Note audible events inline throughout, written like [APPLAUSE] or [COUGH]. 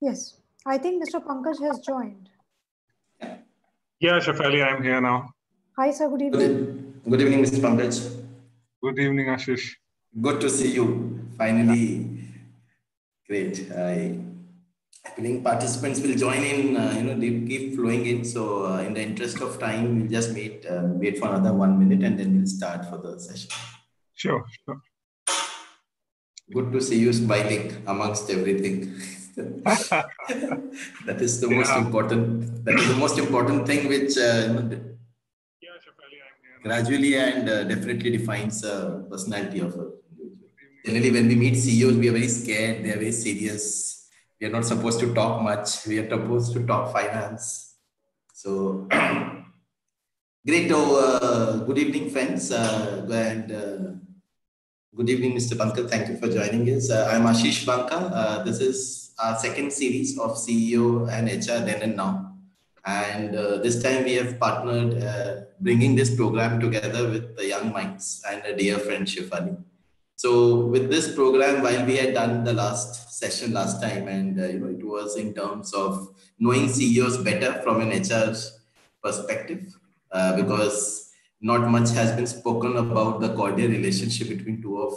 Yes, I think Mr. Pankaj has joined. Yeah, Shefali, I'm here now. Hi, sir. Good evening. Good, good evening, Mr. Pankaj. Good evening, Ashish. Good to see you. Finally, great. I, I think participants will join in. Uh, you know, they keep flowing in. So, uh, in the interest of time, we'll just wait uh, wait for another one minute, and then we'll start for the session. Sure, sure. Good to see you smiling amongst everything. [LAUGHS] that is the yeah. most important. That is the most important thing, which uh, know, gradually and uh, definitely defines the personality of a generally when we meet ceos we are very scared they are very serious. We are not supposed to talk much. We are supposed to talk finance. So [CLEARS THROAT] great oh, uh, good evening friends. Uh, and uh, good evening mr Pankaj. Thank you for joining us. Uh, i'm ashish banka uh, this is our second series of ceo and hr then and now and uh, this time we have partnered, uh, bringing this program together with the Yung Minds and a dear friend Shefali. So with this program, while we had done the last session last time, and uh, you know it was in terms of knowing CEOs better from an HR perspective, uh, because not much has been spoken about the cordial relationship between two of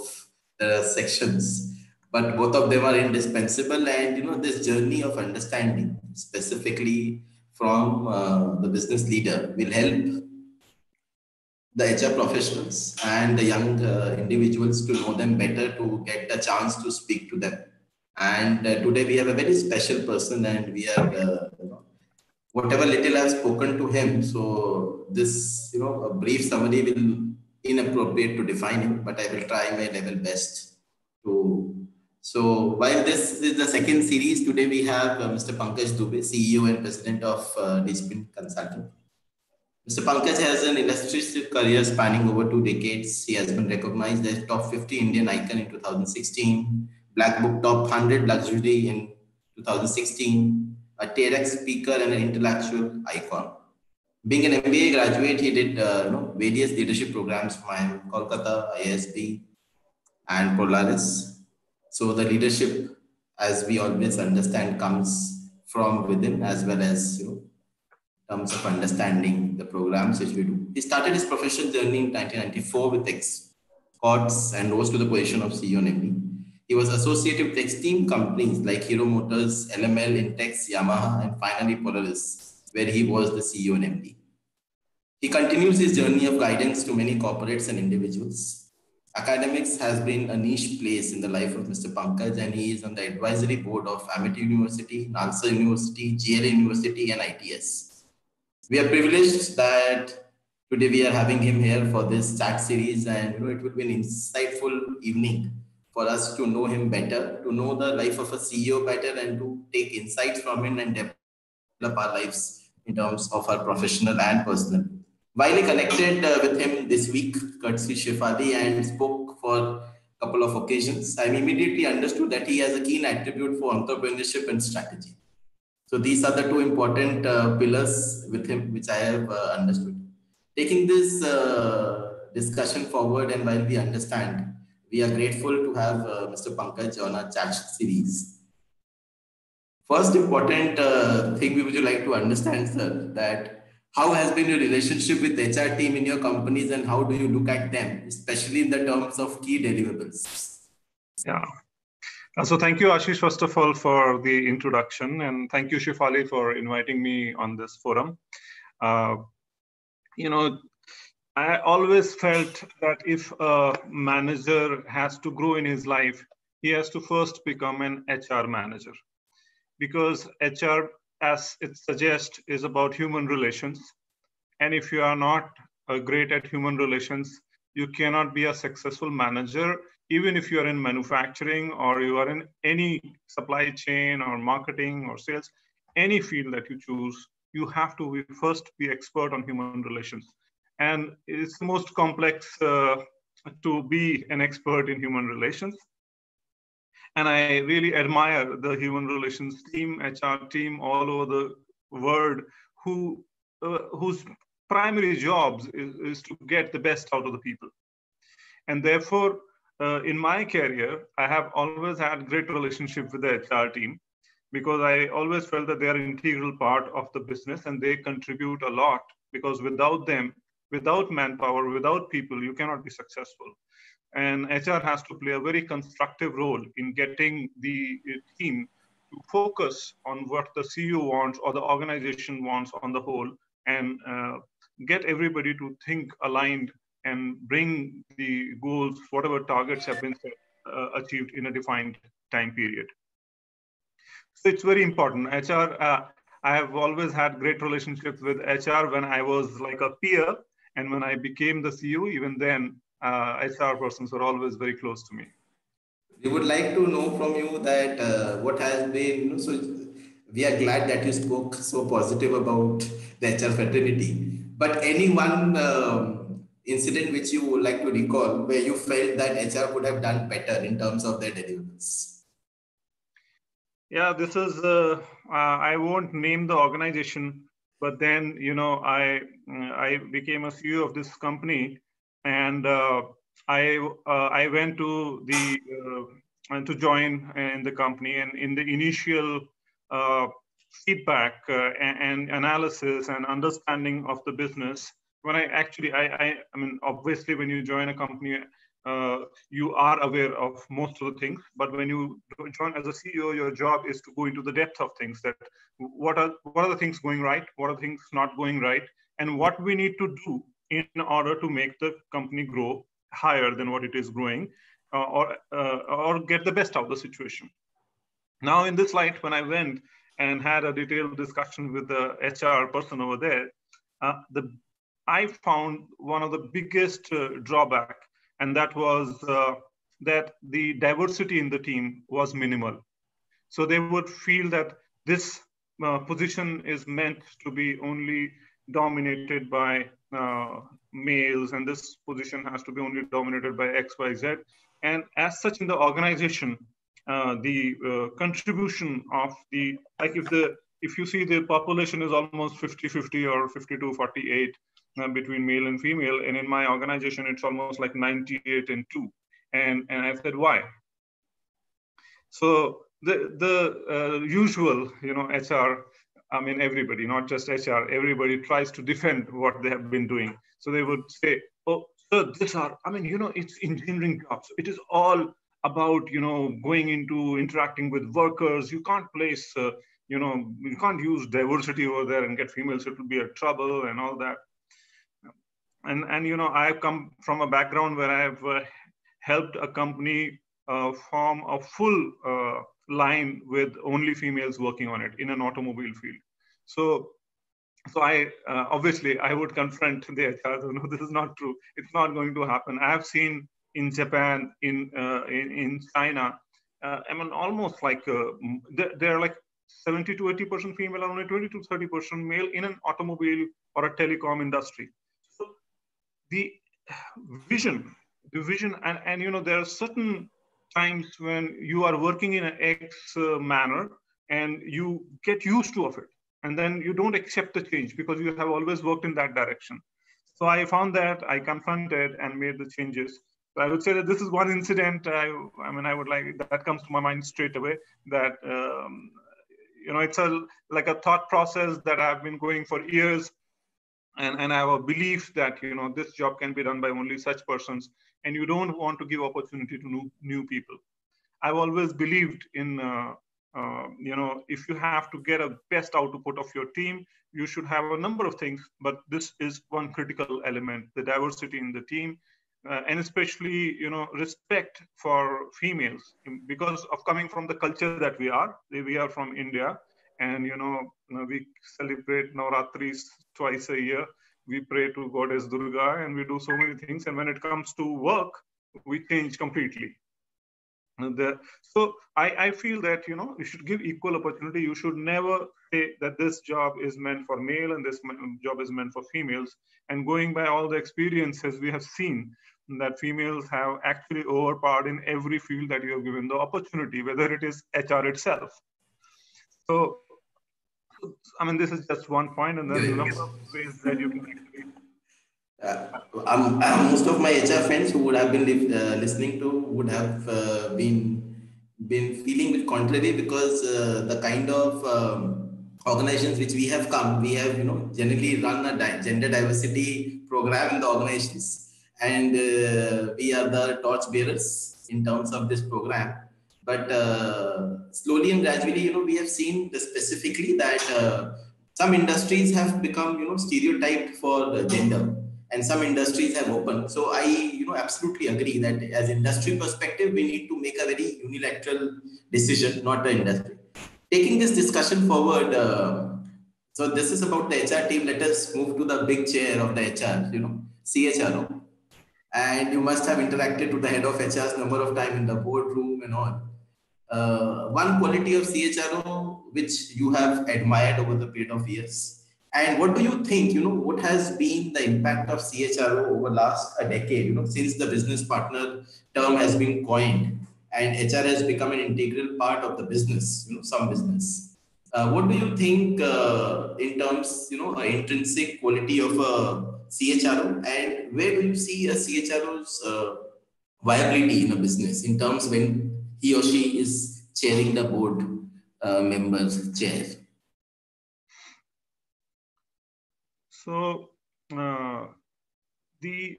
the sections but both of them are indispensable and you know this journey of understanding specifically from uh, the business leader will help the HR professionals and the young uh, individuals to know them better, to get a chance to speak to them. And uh, today we have a very special person, and we are, uh, you know, whatever little I've spoken to him. So this, you know, a brief summary will inappropriate to define him, but I will try my level best to so while this is the second series, today we have uh, Mr. Pankaj Dubey, CEO and President of uh, Consulting. Mr. Pankaj has an illustrious career spanning over two decades. He has been recognized as top 50 Indian icon in 2016, Black Book Top 100 Luxury in 2016, a TEDx speaker and an intellectual icon. Being an MBA graduate, he did uh, you know, various leadership programs from Kolkata, ISB, and Polaris. So the leadership, as we always understand, comes from within as well as you know, terms of understanding the programs which we do. He started his professional journey in 1994 with Escorts and rose to the position of CEO and MD. He was associated with esteemed companies like Hero Motors, LML, Intex, Yamaha, and finally Polaris, where he was the CEO and MD. He continues his journey of guidance to many corporates and individuals academics has been a niche place in the life of Mr. Pankaj, and he is on the advisory board of Amity University, NALSAR University, GLA University, and ITS. We are privileged that today we are having him here for this chat series, and you know it will be an insightful evening for us to know him better, to know the life of a CEO better, and to take insights from him and develop our lives in terms of our professional and personal. While I connected uh, with him this week, courtesy Shefali, and spoke for a couple of occasions, I immediately understood that he has a keen attribute for entrepreneurship and strategy. So these are the two important uh, pillars with him, which I have uh, understood. Taking this uh, discussion forward, and while we understand, we are grateful to have uh, Mr. Pankaj on our chat series. First important uh, thing we would like to understand, sir, that how has been your relationship with hr team in your companies and how do you look at them especially in the terms of key deliverables? Yeah. Uh, so thank you ashish first of all for the introduction. And thank you shefali for inviting me on this forum. Uh, you know i always felt that if a manager has to grow in his life he has to first become an hr manager. Because hr as it suggests, is about human relations. And if you are not uh, great at human relations, you cannot be a successful manager, even if you are in manufacturing or you are in any supply chain or marketing or sales, any field that you choose, you have to be, first be expert on human relations. And it's the most complex uh, to be an expert in human relations and I really admire the human relations team, HR team all over the world who uh, whose primary jobs is, is, to get the best out of the people. And therefore, uh, in my career, I have always had great relationship with the HR team because I always felt that they are an integral part of the business and they contribute a lot because without them, without manpower, without people, you cannot be successful. And HR has to play a very constructive role in getting the team to focus on what the CEO wants or the organization wants on the whole and uh, get everybody to think aligned and bring the goals, whatever targets have been uh, achieved in a defined time period. So it's very important. HR, uh, I have always had great relationships with HR when I was like a peer. And when I became the CEO, even then, uh, HR persons were always very close to me. We would like to know from you that uh, what has been, so we are glad that you spoke so positive about the HR fraternity. But any one um, incident which you would like to recall where you felt that HR could have done better in terms of their deliverables? Yeah, this is, uh, uh, I won't name the organization, but then, you know, I, I became a CEO of this company and uh, I, uh, I went to the, uh, to join in the company and in the initial uh, feedback and, and, analysis and understanding of the business, when I actually, I, I, I mean, obviously when you join a company, uh, you are aware of most of the things. But when you join as a CEO, your job is to go into the depth of things. That what are what are the things going right? What are the things not going right? And what we need to do in order to make the company grow higher than what it is growing, uh, or uh, or get the best out of the situation. Now, in this light, when I went and had a detailed discussion with the HR person over there, uh, the I found one of the biggest uh, drawback and that was uh, that the diversity in the team was minimal. So they would feel that this uh, position is meant to be only dominated by uh, males, and this position has to be only dominated by X, Y, Z. And as such, in the organization, uh, the uh, contribution of the like if the if you see the population is almost 50 50 or 52 48 uh, between male and female. And in my organization, it's almost like 98 and 2. And, and I said, why? So the, the uh, usual, you know, HR, I mean, everybody, not just HR, everybody tries to defend what they have been doing. So they would say, oh, so these are, I mean, you know, it's engineering jobs. It is all about, you know, going into interacting with workers. You can't place, uh, you know, you can't use diversity over there and get females. It will be a trouble and all that and and you know i've come from a background where i've uh, helped a company uh, form a full uh, line with only females working on it in an automobile field so so i uh, obviously i would confront the hr [LAUGHS] no this is not true. It's not going to happen. I have seen in japan in uh, in, in, china uh, i mean almost like they're like 70 to 80 percent female and only 20 to 30 percent male in an automobile or a telecom industry. So the vision, the vision, and, and you know, there are certain times when you are working in an X uh, manner and you get used to of it. And then you don't accept the change because you have always worked in that direction. So I found that I confronted and made the changes. So I would say that this is one incident. I, I mean, I would like that comes to my mind straight away. That um, you know, it's a like a thought process that I've been going for years and, and I have a belief that you know this job can be done by only such persons, and you don't want to give opportunity to new, new people. I've always believed in uh, uh, you know if you have to get a best output of your team, you should have a number of things, but this is one critical element: the diversity in the team, uh, and especially you know respect for females because of coming from the culture that we are. We are from India and you know we celebrate Navratris twice a year. We pray to Goddess Durga, and we do so many things. And when it comes to work, we change completely. The, so I, I feel that you know you should give equal opportunity. You should never say that this job is meant for male and this job is meant for females. And going by all the experiences we have seen that females have actually overpowered in every field that you have given the opportunity, whether it is HR itself. So I mean, this is just one point, and then a number of ways that you can uh, um, most of my HR friends who would have been uh, listening to would have uh, been been feeling bit contrary because uh, the kind of um, organizations which we have come, we have you know generally run a di- gender diversity program in the organizations, and uh, we are the torch bearers in terms of this program. But uh, slowly and gradually, you know, we have seen specifically that uh, some industries have become you know stereotyped for gender and some industries have opened. So I, you know, absolutely agree that as industry perspective, we need to make a very unilateral decision, not the industry. Taking this discussion forward, uh, so this is about the HR team. Let us move to the big chair of the HR, you know, CHRO. And you must have interacted to the head of HR's number of time in the boardroom and all. Uh, one quality of CHRO which you have admired over the period of years and what do you think, you know, what has been the impact of CHRO over last a decade, you know, since the business partner term has been coined and HR has become an integral part of the business, you know, some business. Uh, what do you think uh, in terms, you know, intrinsic quality of a CHRO and where do you see a CHRO's uh, viability in a business in terms when he or she is chairing the board uh, members chair? So uh, the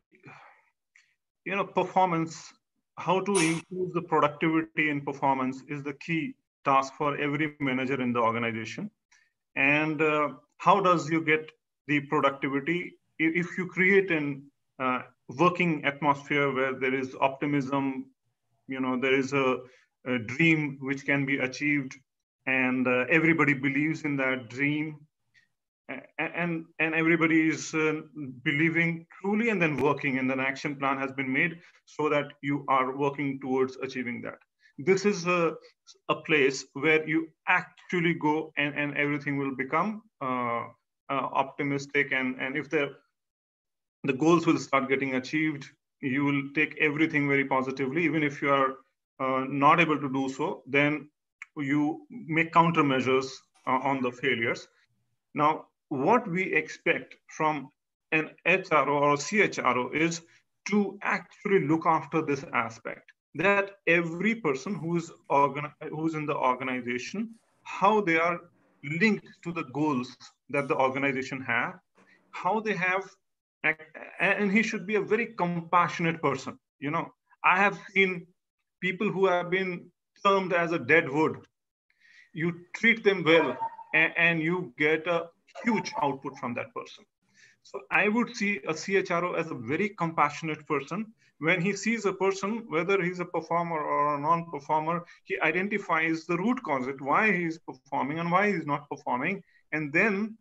you know performance, how to improve the productivity and performance is the key task for every manager in the organization. And uh, how does you get the productivity if you create an uh, working atmosphere where there is optimism, you know there is a, a dream which can be achieved, and uh, everybody believes in that dream and and everybody is uh, believing truly and then working and an action plan has been made so that you are working towards achieving that. This is a, a place where you actually go and, and everything will become uh, uh, optimistic and and if the the goals will start getting achieved you will take everything very positively. Even if you are uh, not able to do so then you make countermeasures uh, on the failures. Now what we expect from an HRO or a CHRO is to actually look after this aspect. That every person who's organ- who's in the organization how they are linked to the goals that the organization have how they have and he should be a very compassionate person. You know i have seen people who have been termed as a dead wood. You treat them well and you get a huge output from that person. So I would see a CHRO as a very compassionate person. When he sees a person, whether he's a performer or a non-performer, he identifies the root cause, it why he's performing and why he's not performing, and then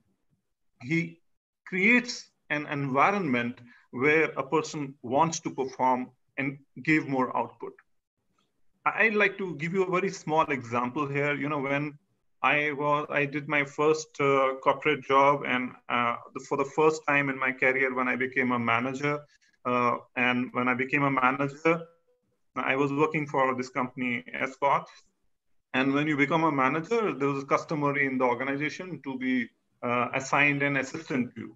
he creates an environment where a person wants to perform and give more output. I'd like to give you a very small example here. You know, when I was I did my first uh, corporate job, and uh, for the first time in my career, when I became a manager, uh, and when I became a manager, I was working for this company Escort. And when you become a manager, there was customary in the organization to be uh, assigned an assistant to you.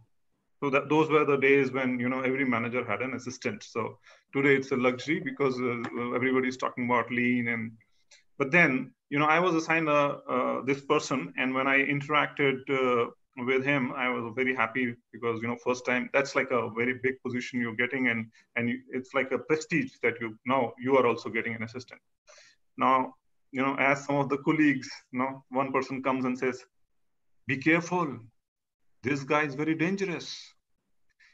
So that those were the days when you know every manager had an assistant. So today it's a luxury because uh, everybody's talking about lean and. But then you know, I was assigned a, uh, this person, and when I interacted uh, with him, I was very happy because you know, first time that's like a very big position you're getting, and and you, it's like a prestige that you now you are also getting an assistant. Now, you know, as some of the colleagues, you one person comes and says, "Be careful, this guy is very dangerous."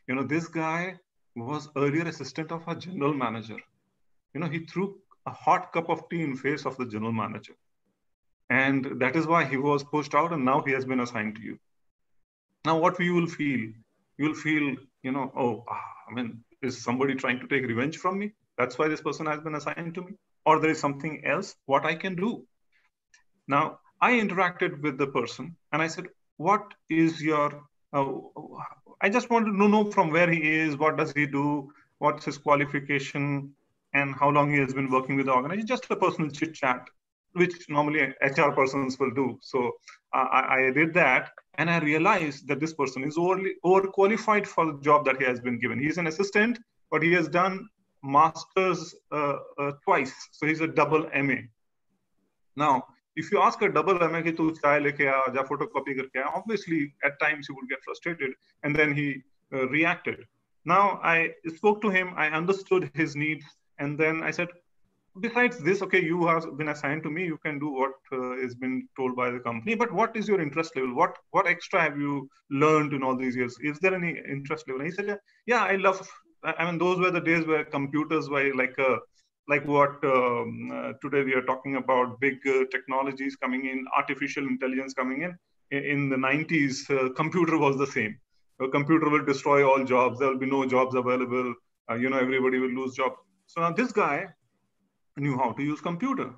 You know, this guy was earlier assistant of a general manager. You know, he threw a hot cup of tea in face of the general manager. And that is why he was pushed out and now he has been assigned to you. Now, what you will feel? You will feel, you know, oh, ah, I mean, is somebody trying to take revenge from me? That's why this person has been assigned to me. Or there is something else what I can do. Now, I interacted with the person and I said, what is your, uh, I just wanted to know from where he is, what does he do, what's his qualification, and how long he has been working with the organization, just a personal chit chat, which normally HR persons will do. So uh, I, I, did that and I realized that this person is overly, overqualified for the job that he has been given. He's an assistant, but he has done masters uh, uh, twice. So he's a double MA. Now, if you ask a double MA ki tu chai leke aa, ja photocopy obviously at times he would get frustrated and then he uh, reacted. Now I spoke to him, I understood his needs, and then I said, besides this, okay, you have been assigned to me, you can do what uh, is been told by the company, but what is your interest level? What what extra have you learned in all these years? Is there any interest level? And he said, yeah, yeah, I love, I mean, those were the days where computers were like a, like what um, uh, today we are talking about big uh, technologies coming in, artificial intelligence coming in. In the 90s, uh, computer was the same a computer will destroy all jobs. There will be no jobs available. Uh, you know, everybody will lose jobs. So now this guy knew how to use computer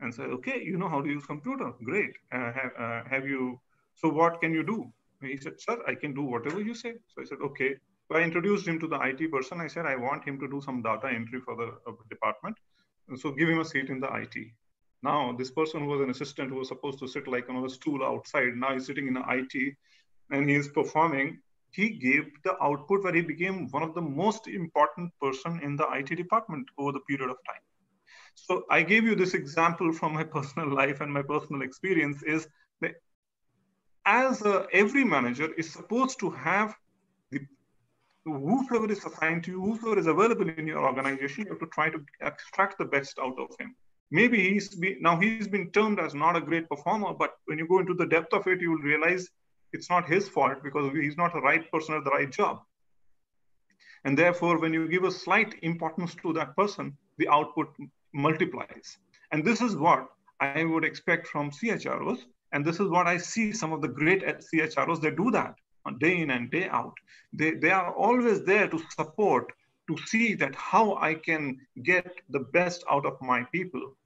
and said, okay, you know how to use computer. Great. Uh, have, uh, have you, so what can you do? He said, sir, I can do whatever you say. So I said, okay. So I introduced him to the IT person. I said, I want him to do some data entry for the uh, department. And so give him a seat in the IT. Now, this person who was an assistant who was supposed to sit like on a stool outside, now he's sitting in the IT and he is performing, he gave the output where he became one of the most important person in the IT department over the period of time. So I gave you this example from my [LAUGHS] personal life and my personal experience is that as a, every manager is supposed to have the whoever is assigned to you, whoever is available in your organization, you have to try to extract the best out of him. Maybe he's been, now he's been termed as not a great performer, but when you go into the depth of it, you will realize it's not his fault because he's not the right person at the right job. And therefore, when you give a slight importance to that person, the output multiplies. And this is what I would expect from CHROs. And this is what I see some of the great CHROs, they do that day in and day out. They, they are always there to support, to see that how I can get the best out of my people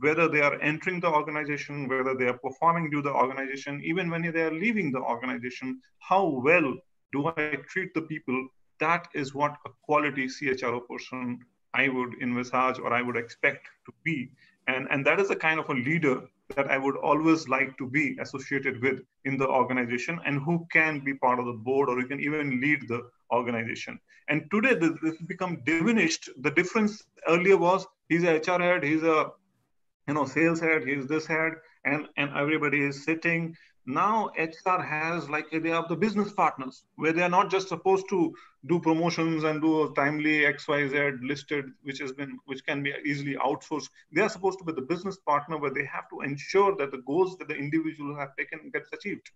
whether they are entering the organization, whether they are performing to the organization, even when they are leaving the organization, how well do I treat the people? That is what a quality CHRO person I would envisage or I would expect to be. And, and that is the kind of a leader that I would always like to be associated with in the organization and who can be part of the board or you can even lead the organization. And today this, this become diminished. The difference earlier was he's a HR head, he's a you know, sales head, he's this head, and, and everybody is sitting. Now HR has like they have the business partners where they are not just supposed to do promotions and do a timely XYZ listed, which has been which can be easily outsourced. They are supposed to be the business partner where they have to ensure that the goals that the individual have taken gets achieved.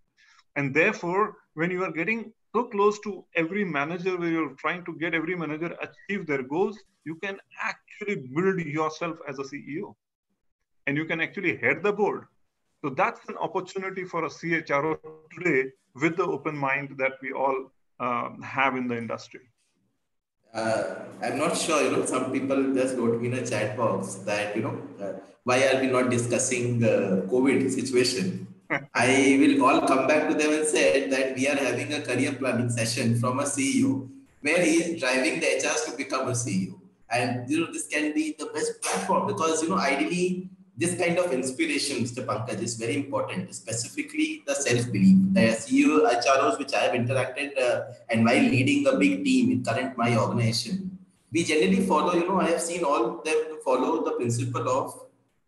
And therefore, when you are getting so close to every manager where you're trying to get every manager achieve their goals, you can actually build yourself as a CEO and you can actually head the board. So that's an opportunity for a CHRO today with the open mind that we all um, have in the industry. Uh, I'm not sure, you know, some people just wrote me in a chat box that, you know, uh, why are we not discussing the COVID situation? [LAUGHS] I will all come back to them and say that we are having a career planning session from a CEO where he is driving the HRs to become a CEO. And, you know, this can be the best platform because, you know, ideally this kind of inspiration, Mr. Pankaj, is very important, specifically the self-belief. The CEO HROs which I have interacted uh, and while leading a big team in current my organization, we generally follow, you know, I have seen all them to follow the principle of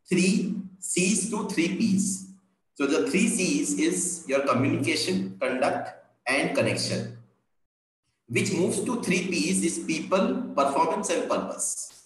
three C's to three P's. So the three C's is your communication, conduct, and connection. Which moves to three P's is people, performance, and purpose.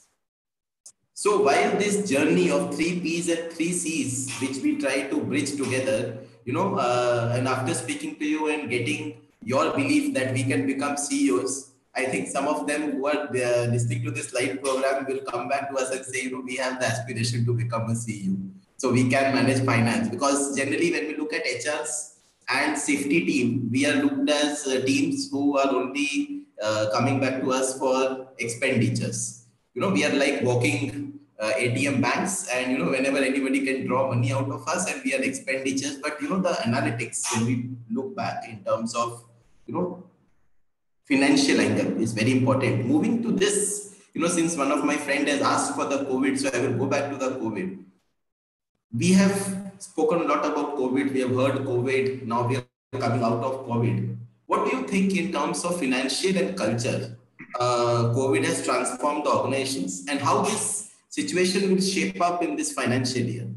So while this journey of three P's and three C's, which we try to bridge together, you know, uh, and after speaking to you and getting your belief that we can become CEOs, I think some of them who are uh, listening to this live program will come back to us and say, you know, we have the aspiration to become a CEO. So we can manage finance because generally when we look at HRs and safety team, we are looked as uh, teams who are only uh, coming back to us for expenditures. You know, we are like walking uh, ATM banks, and you know whenever anybody can draw money out of us, and we are expenditures. But you know the analytics when we look back in terms of you know financial angle is very important. Moving to this, you know, since one of my friend has asked for the COVID, so I will go back to the COVID. We have spoken a lot about COVID. We have heard COVID. Now we are coming out of COVID. What do you think in terms of financial and culture? Uh, COVID has transformed the organizations and how this situation will shape up in this financial year?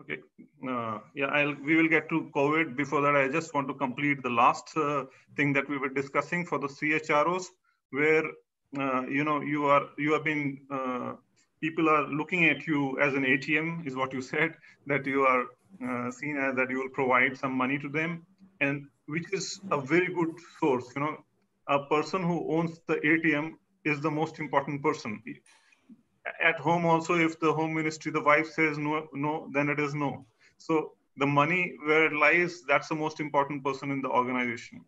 Okay. uh, yeah, I'll, we will get to COVID. Before that, I just want to complete the last uh, thing that we were discussing for the CHROs, where uh, you know you are you have been uh, people are looking at you as an ATM, is what you said that you are uh, seen as that you will provide some money to them, and which is a very good source. You know, a person who owns the ATM is the most important person. At home, also, if the home ministry, the wife says no, no, then it is no so the money where it lies, that's the most important person in the organization.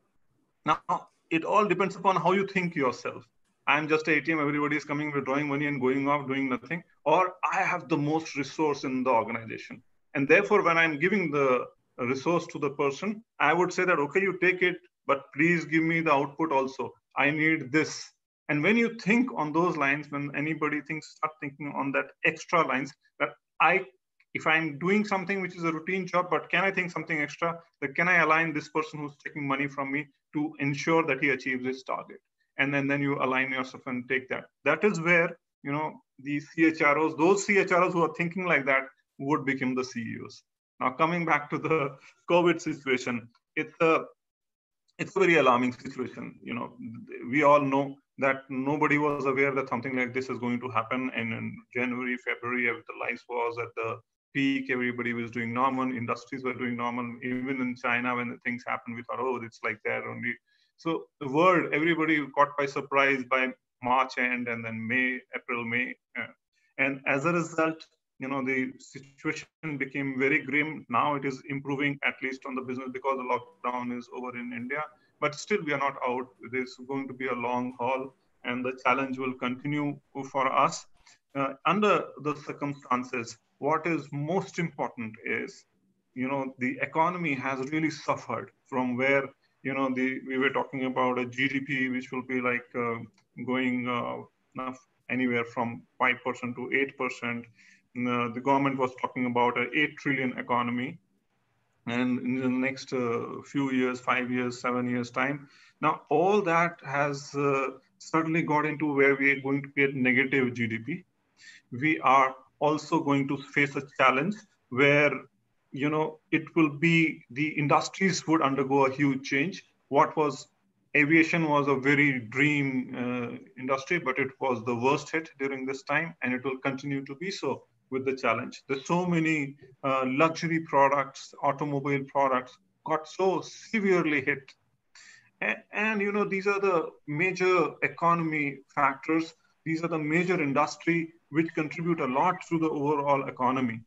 Now, it all depends upon how you think yourself. I'm just an ATM, everybody is coming, withdrawing money and going off, doing nothing. Or I have the most resource in the organization. And therefore, when I'm giving the resource to the person, I would say that, okay, you take it, but please give me the output also. I need this. And when you think on those lines, when anybody thinks, start thinking on that extra lines, that I if I'm doing something which is a routine job, but can I think something extra? That can I align this person who's taking money from me to ensure that he achieves his target? And then, then you align yourself and take that. That is where, you know, these CHROs, those CHROs who are thinking like that would become the CEOs. Now, coming back to the [LAUGHS] COVID situation, it's a, it's a very alarming situation. You know, we all know that nobody was aware that something like this is going to happen. And in January, February, the life was at the peak, everybody was doing normal, industries were doing normal. Even in China, when the things happened, we thought, oh, it's like that only. So the world, everybody caught by surprise by March end and then May, April, May. And as a result, you know, the situation became very grim. Now it is improving, at least on the business, because the lockdown is over in India. But still, we are not out. It is going to be a long haul, and the challenge will continue for us. Uh, under the circumstances, what is most important is you know the economy has really suffered from where you know the we were talking about a gdp which will be like uh, going uh, anywhere from 5% to 8% uh, the government was talking about an 8 trillion economy. And in the next uh, few years 5 years 7 years time now all that has uh, suddenly got into where we are going to get negative gdp we are also going to face a challenge where you know it will be the industries would undergo a huge change. What was aviation was a very dream uh, industry but it was the worst hit during this time and it will continue to be so with the challenge there's so many uh, luxury products automobile products got so severely hit and, and you know these are the major economy factors these are the major industry which contribute a lot to the overall economy.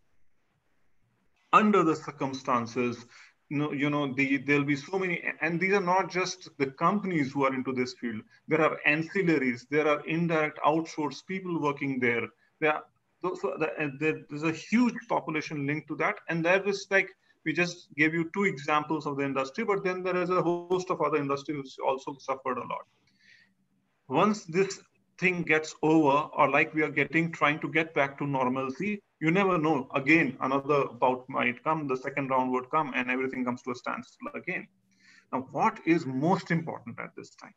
Under the circumstances, you know, you know the, there'll be so many, and these are not just the companies who are into this field. There are ancillaries, there are indirect outsourced people working there. There are, so uh, there's a huge population linked to that. And that is like, we just gave you two examples of the industry, but then there is a host of other industries which also suffered a lot. Once this thing gets over or like we are getting trying to get back to normalcy you never know again another bout might come the second round would come and everything comes to a standstill again now what is most important at this time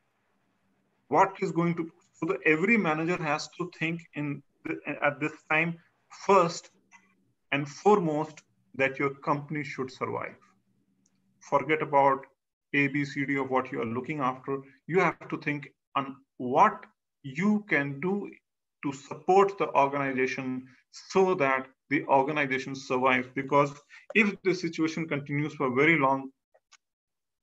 what is going to so that every manager has to think in the, at this time first and foremost that your company should survive. Forget about a b c d of what you are looking after. You have to think on what you can do to support the organization so that the organization survives. Because if the situation continues for very long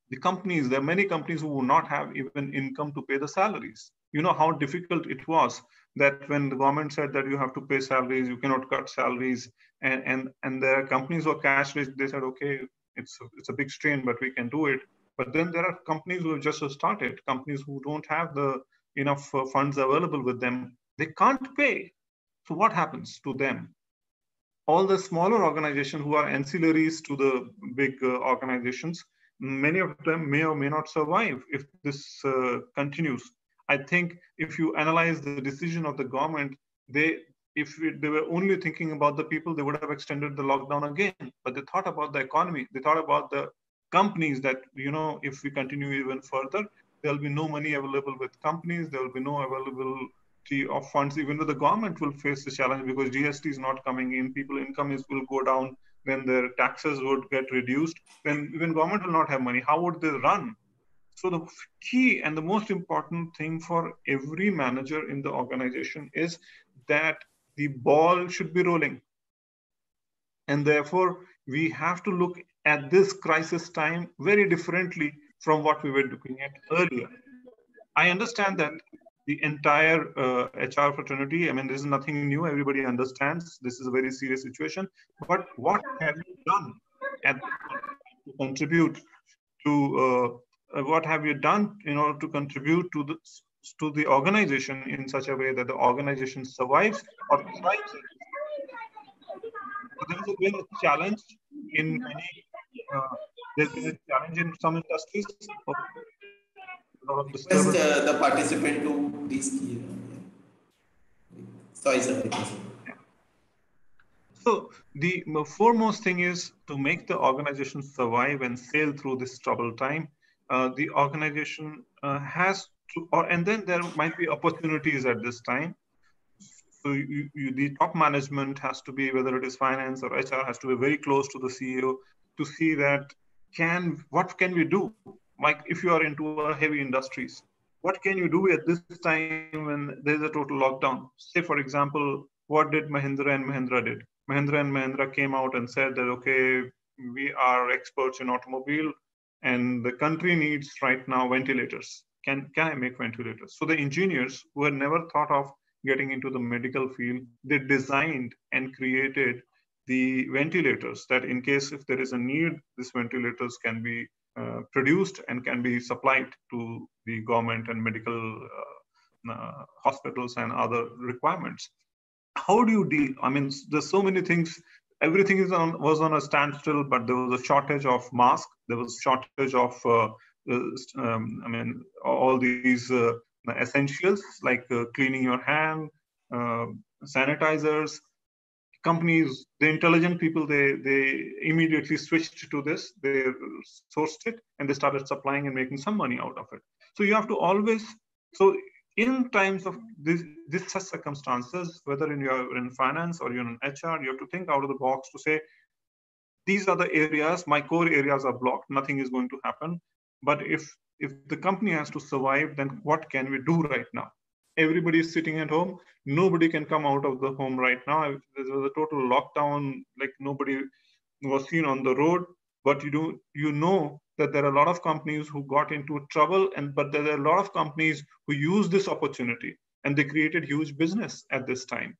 the companies there are many companies who will not have even income to pay the salaries. You know how difficult it was that when the government said that you have to pay salaries you cannot cut salaries and and and the companies were cash rich they said okay it's it's a big strain but we can do it but then there are companies who have just started companies who don't have the enough uh, funds available with them, they can't pay. So what happens to them? All the smaller organizations who are ancillaries to the big uh, organizations, many of them may or may not survive if this uh, continues. I think if you analyze the decision of the government, they if they were only thinking about the people, they would have extended the lockdown again. But they thought about the economy. They thought about the companies that you know if we continue even further, there'll be no money available with companies. There will be no availability of funds. Even though the government will face the challenge because GST is not coming in, people income is will go down. Then their taxes would get reduced, when when government will not have money, how would they run? So the key and the most important thing for every manager in the organization is that the ball should be rolling. And therefore, we have to look at this crisis time very differently from what we were looking at earlier. I understand that the entire uh, HR fraternity, I mean, this is nothing new. Everybody understands this is a very serious situation. But what have you done at, to contribute to uh, what have you done in order to contribute to the to the organization in such a way that the organization survives or thrives? So there been a challenge in many. Uh, there's been a challenge in some industries Request uh, the participant to please. Uh, sorry, sir. So the foremost thing is to make the organization survive and sail through this troubled time. Uh, the organization uh, has to, or and then there might be opportunities at this time. So you, you, the top management has to be, whether it is finance or HR, has to be very close to the CEO to see that can what can we do like if you are into heavy industries, what can you do at this time when there's a total lockdown? Say, for example, what did Mahindra and Mahindra did? Mahindra and Mahindra came out and said that, okay, we are experts in automobile and the country needs right now ventilators. Can, can I make ventilators? So the engineers who had never thought of getting into the medical field, they designed and created the ventilators that in case if there is a need, these ventilators can be uh, produced and can be supplied to the government and medical uh, uh, hospitals and other requirements. How do you deal? I mean, there's so many things. Everything is on, was on a standstill, but there was a shortage of masks. There was shortage of, uh, um, I mean, all these uh, essentials like cleaning your hand, sanitizers, companies, the intelligent people, they they immediately switched to this. They sourced it and they started supplying and making some money out of it. So you have to always so in times of this, this such circumstances, whether in you're in finance or you're in HR, you have to think out of the box to say, these are the areas, my core areas are blocked, nothing is going to happen. But if if the company has to survive, then what can we do right now? everybody is sitting at home nobody can come out of the home right now there was a total lockdown like nobody was seen on the road but you do you know that there are a lot of companies who got into trouble and but there are a lot of companies who use this opportunity and they created huge business at this time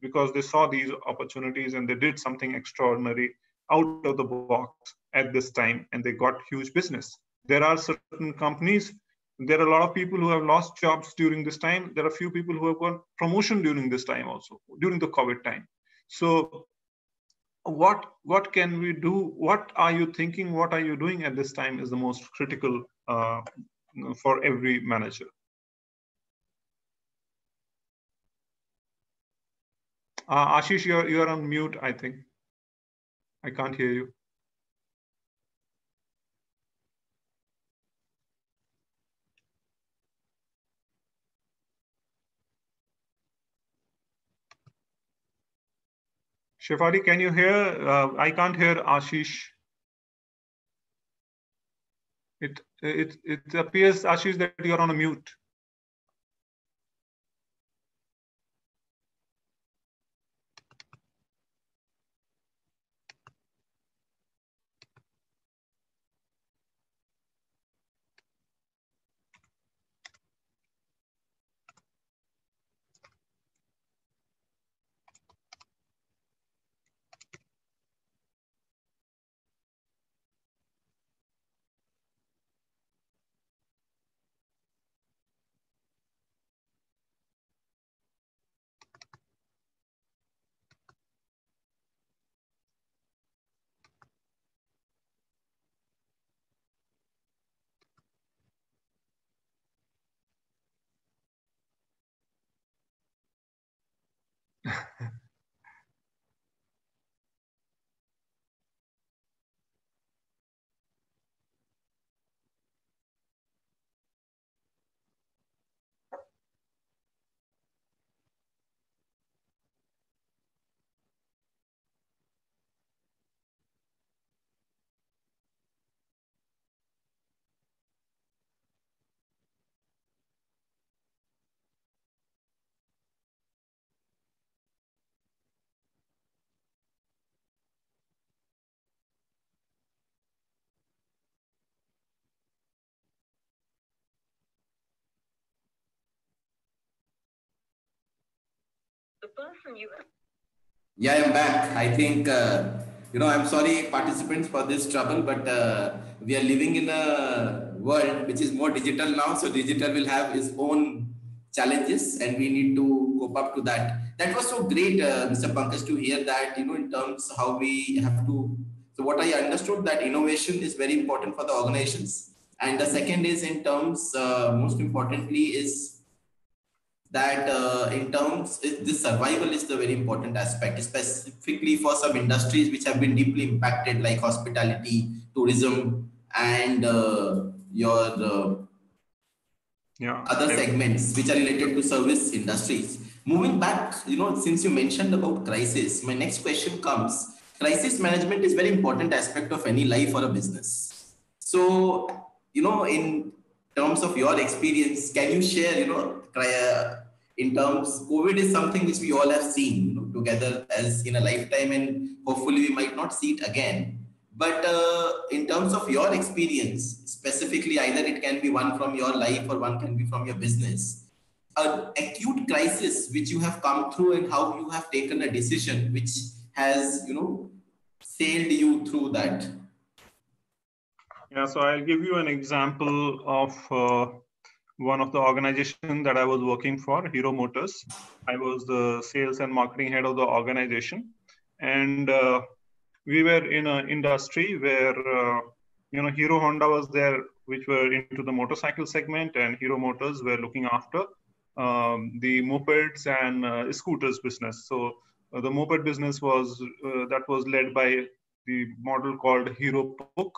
because they saw these opportunities and they did something extraordinary out of the box at this time and they got huge business there are certain companies there are a lot of people who have lost jobs during this time. There are a few people who have got promotion during this time also, during the COVID time. So what what can we do? What are you thinking? What are you doing at this time is the most critical uh, for every manager. Uh, Ashish, you're, you're on mute, I think. I can't hear you. Shefali, can you hear? Uh, I can't hear Ashish. It, it, it appears, Ashish, that you're on a mute. Person you. Yeah, I'm back. I think, uh, you know, I'm sorry, participants, for this trouble, but uh, we are living in a world which is more digital now. So, digital will have its own challenges and we need to cope up to that. That was so great, uh, Mr. Pankaj, to hear that, you know, in terms how we have to. So, what I understood that innovation is very important for the organizations. And the second is in terms, uh, most importantly, is that uh, in terms this survival is the very important aspect specifically for some industries which have been deeply impacted like hospitality tourism and uh, your uh, yeah. other segments which are related to service industries. Moving back you know since you mentioned about crisis my next question comes crisis management is very important aspect of any life or a business. So you know in terms of your experience can you share you know in terms covid is something which we all have seen you know, together as in a lifetime and hopefully we might not see it again. But uh, in terms of your experience specifically either it can be one from your life or one can be from your business an acute crisis which you have come through and how you have taken a decision which has you know sailed you through that? Yeah so i'll give you an example of uh, one of the organization that I was working for, Hero Motors. I was the sales and marketing head of the organization, and uh, we were in an industry where uh, you know Hero Honda was there, which were into the motorcycle segment, and Hero Motors were looking after um, the mopeds and uh, scooters business. So uh, the moped business was uh, that was led by the model called Hero Puch.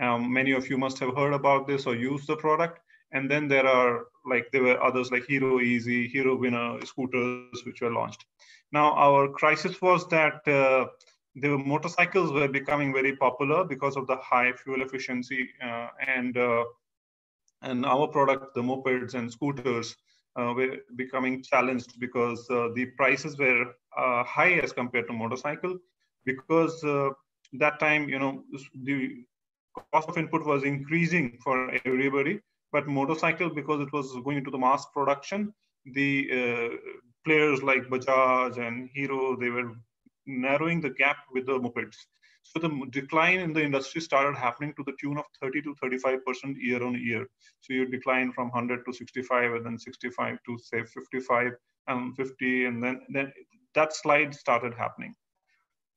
Um, many of you must have heard about this or used the product and then there are like there were others like hero easy hero winner scooters which were launched. Now our crisis was that uh, the motorcycles were becoming very popular because of the high fuel efficiency uh, and uh, and our product the mopeds and scooters uh, were becoming challenged because uh, the prices were uh, high as compared to motorcycle because that time you know the cost of input was increasing for everybody but motorcycle, because it was going into the mass production, the uh, players like Bajaj and Hero, they were narrowing the gap with the mopeds. So the decline in the industry started happening to the tune of 30 to 35% year on year. So you decline from 100 to 65 and then 65 to say 55 and 50 and then, then that slide started happening.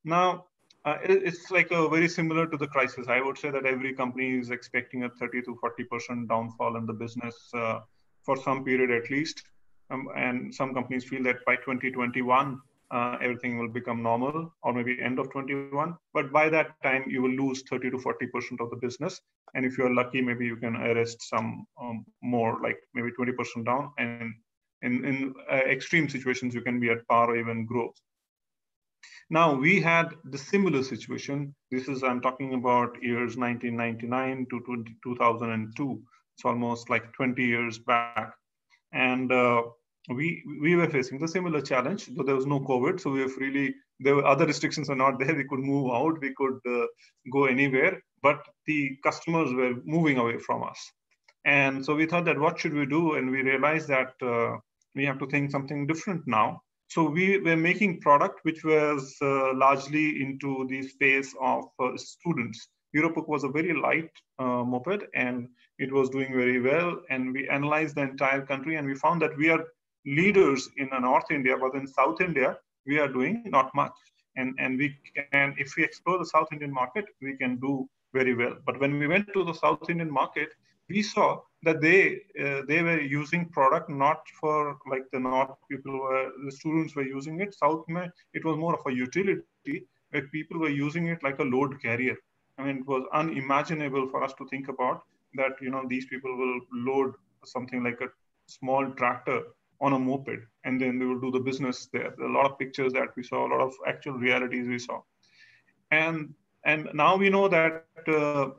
Now, uh, it's like a very similar to the crisis. I would say that every company is expecting a 30 to 40% downfall in the business uh, for some period at least. Um, and some companies feel that by 2021, uh, everything will become normal or maybe end of 21. But by that time, you will lose 30 to 40% of the business. And if you're lucky, maybe you can arrest some um, more, like maybe 20% down. And in, in uh, extreme situations, you can be at par or even growth. Now we had the similar situation. This is, I'm talking about years 1999 to 20, 2002. It's almost like 20 years back. And uh, we, we were facing the similar challenge, though there was no COVID. So we were freely, there were other restrictions are not [LAUGHS] there. We could move out, we could uh, go anywhere, but the customers were moving away from us. And so we thought that what should we do? And we realized that uh, we have to think something different now. So we were making product which was uh, largely into the space of uh, students. Hero was a very light uh, moped and it was doing very well. And we analyzed the entire country and we found that we are leaders in North India, but in South India, we are doing not much. And, and we can, if we explore the South Indian market, we can do very well. But when we went to the South Indian market, we saw that they uh, they were using product not for like the north people were the students were using it. South it was more of a utility where people were using it like a load carrier. I mean it was unimaginable for us to think about that you know these people will load something like a small tractor on a moped and then they will do the business there. there. A lot of pictures that we saw a lot of actual realities we saw. And and now we know that uh,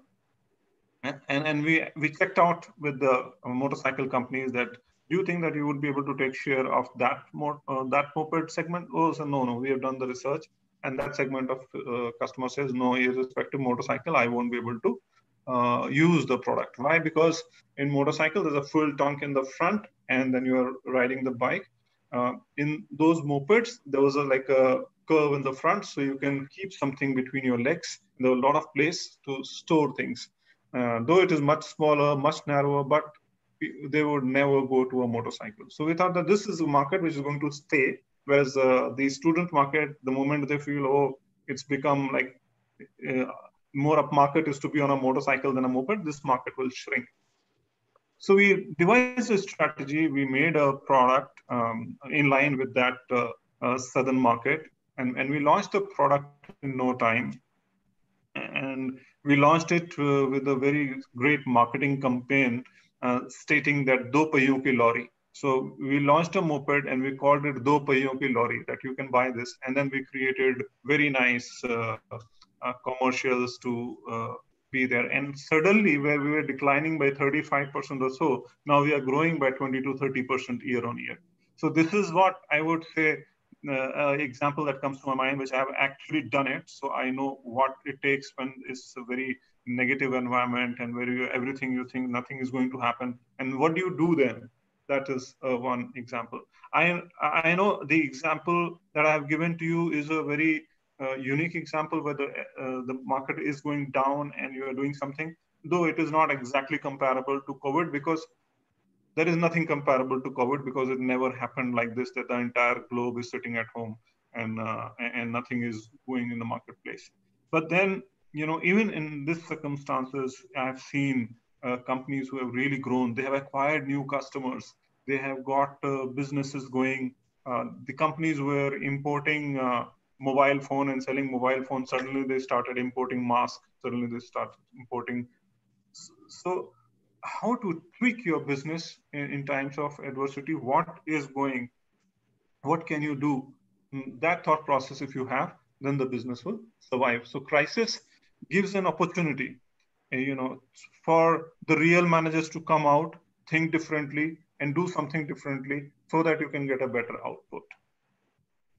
and, and we, we checked out with the motorcycle companies that do you think that you would be able to take share of that more uh, that moped segment? Oh, so no, no, we have done the research, and that segment of uh, customer says no, irrespective motorcycle, I won't be able to uh, use the product. Why? Because in motorcycle, there's a full tank in the front, and then you're riding the bike. uh, in those mopeds, there was a, like a curve in the front, so you can keep something between your legs. There was a lot of place to store things. Uh, though it is much smaller, much narrower, but they would never go to a motorcycle. So we thought that this is a market which is going to stay, whereas uh, the student market, the moment they feel, oh, it's become like uh, more up market is to be on a motorcycle than a moped, this market will shrink. So we devised a strategy. We made a product um, in line with that uh, uh, southern market, and, and we launched the product in no time. And we launched it uh, with a very great marketing campaign uh, stating that do pahiyon ki lorry. So we launched a moped and we called it do pahiyon ki lorry that you can buy this. And then we created very nice uh, uh, commercials to be there. And suddenly, where we were declining by 35% or so, now we are growing by 20 to 30% year on year. So this is what I would say uh, uh, example that comes to my mind, which I have actually done it. So I know what it takes when it's a very negative environment and where you, everything you think nothing is going to happen. And what do you do then? That is uh, one example. I, I know the example that I have given to you is a very uh, unique example where the, uh, the market is going down and you are doing something, though it is not exactly comparable to COVID because there is nothing comparable to COVID because it never happened like this that the entire globe is sitting at home and, uh, and nothing is going in the marketplace. But then, you know, even in this circumstances, I've seen uh, companies who have really grown. They have acquired new customers. They have got uh, businesses going. Uh, the companies were importing mobile phone and selling mobile phones suddenly they started importing masks suddenly they started importing so how to tweak your business in, in, times of adversity what is going what can you do mm, that thought process if you have then the business will survive so crisis gives an opportunity eh, you know for the real managers to come out think differently and do something differently so that you can get a better output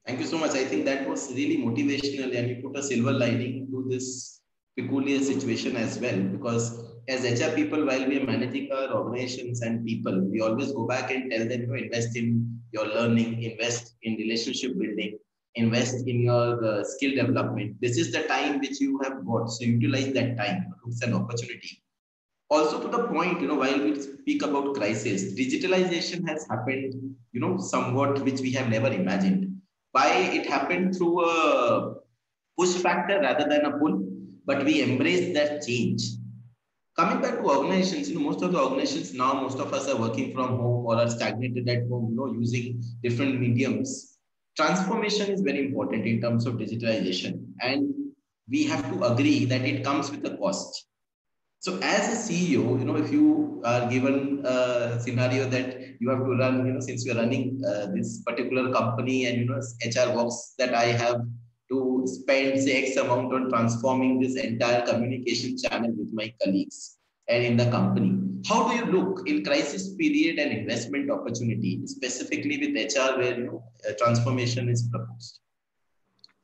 Thank you so much. I think that was really motivational and you put a silver lining to this peculiar situation as well. Because as HR people, while we are managing our organizations and people, we always go back and tell them, you know, invest in your learning, invest in relationship building, invest in your uh, skill development. This is the time which you have got. So utilize that time. It's an opportunity. Also to the point, you know, while we speak about crisis, digitalization has happened, you know, somewhat which we have never imagined why it happened through a push factor rather than a pull, but we embrace that change. Coming back to organizations, you know, most of the organizations now, most of us are working from home or are stagnated at home, you know, using different mediums. Transformation is very important in terms of digitalization. And we have to agree that it comes with a cost. So as a CEO, you know, if you are given a scenario that you have to run, you know, since you're running uh, this particular company and, you know, HR works that I have to spend say X amount on transforming this entire communication channel with my colleagues and in the company. How do you look in crisis period and investment opportunity, specifically with HR where you know, transformation is proposed?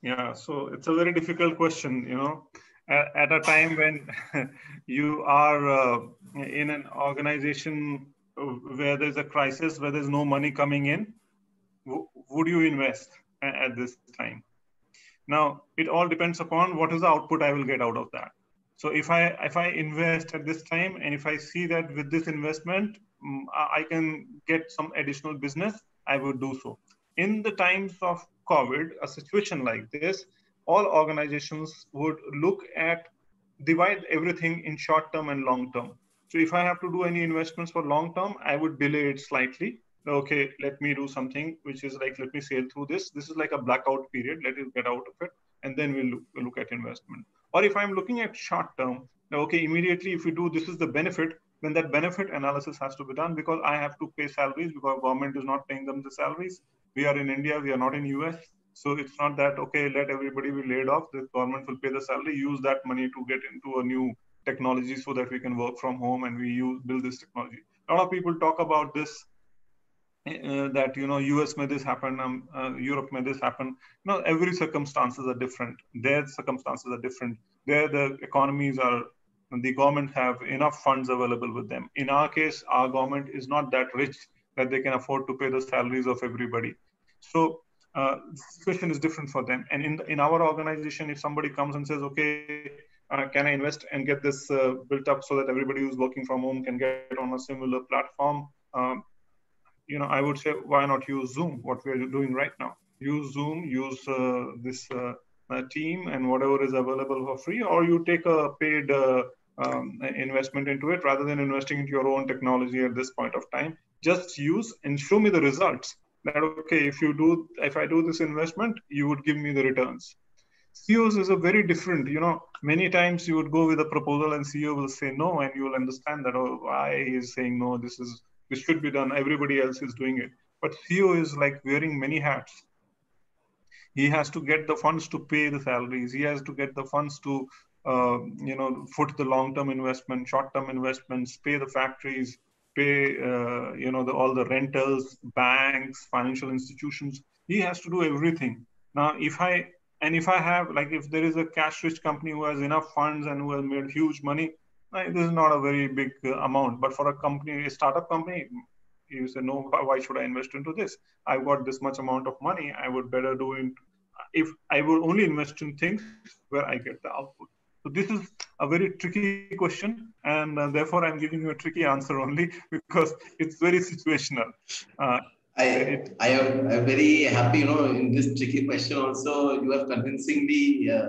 Yeah, so it's a very difficult question, you know at, a time when [LAUGHS] you are uh, in an organization where there's a crisis, where there's no money coming in, would you invest at this time? Now, it all depends upon what is the output I will get out of that. So if I if I invest at this time and if I see that with this investment mm, I can get some additional business, I would do so. In the times of COVID, a situation like this, all organizations would look at divide everything in short term and long term. So if I have to do any investments for long term, I would delay it slightly. Okay, let me do something which is like, let me sail through this. This is like a blackout period. Let it get out of it. And then we'll look, we'll look at investment. Or if I'm looking at short term, okay, immediately if we do this is the benefit, then that benefit analysis has to be done because I have to pay salaries because government is not paying them the salaries. We are in India, we are not in US. So it's not that, okay, let everybody be laid off. The government will pay the salary, use that money to get into a new technology so that we can work from home and we use build this technology. A lot of people talk about this uh, that you know us may this happen um, uh, europe may this happen no every circumstances are different their circumstances are different there the economies are the government have enough funds available with them in our case our government is not that rich that they can afford to pay the salaries of everybody So uh, situation is different for them. And in, in our organization, if somebody comes and says, okay, uh, can I invest and get this uh, built up so that everybody who's working from home can get on a similar platform? Um, you know, I would say, why not use Zoom, what we are doing right now? Use Zoom, use uh, this uh, uh, team and whatever is available for free, or you take a paid um, investment into it rather than investing into your own technology at this point of time. Just use and show me the results that okay if you do if i do this investment you would give me the returns ceos is a very different you know many times you would go with a proposal and ceo will say no and you will understand that oh why he is saying no this is this should be done. Everybody else is doing it. But ceo is like wearing many hats. He has to get the funds to pay the salaries. He has to get the funds to uh, you know foot the long term investment short term investments pay the factories pay uh, you know the, all the rentals banks financial institutions. He has to do everything. Now if i and if i have like if there is a cash rich company who has enough funds and who has made huge money this is not a very big amount but for a company a startup company you say no why should i invest into this? I've got this much amount of money i would better do it. If i would only invest in things where i get the output. So this is a very tricky question, and uh, therefore I'm giving you a tricky answer only [LAUGHS] because it's very situational. Uh, I, I am I'm very happy, you know, in this tricky question also, you have convincingly uh,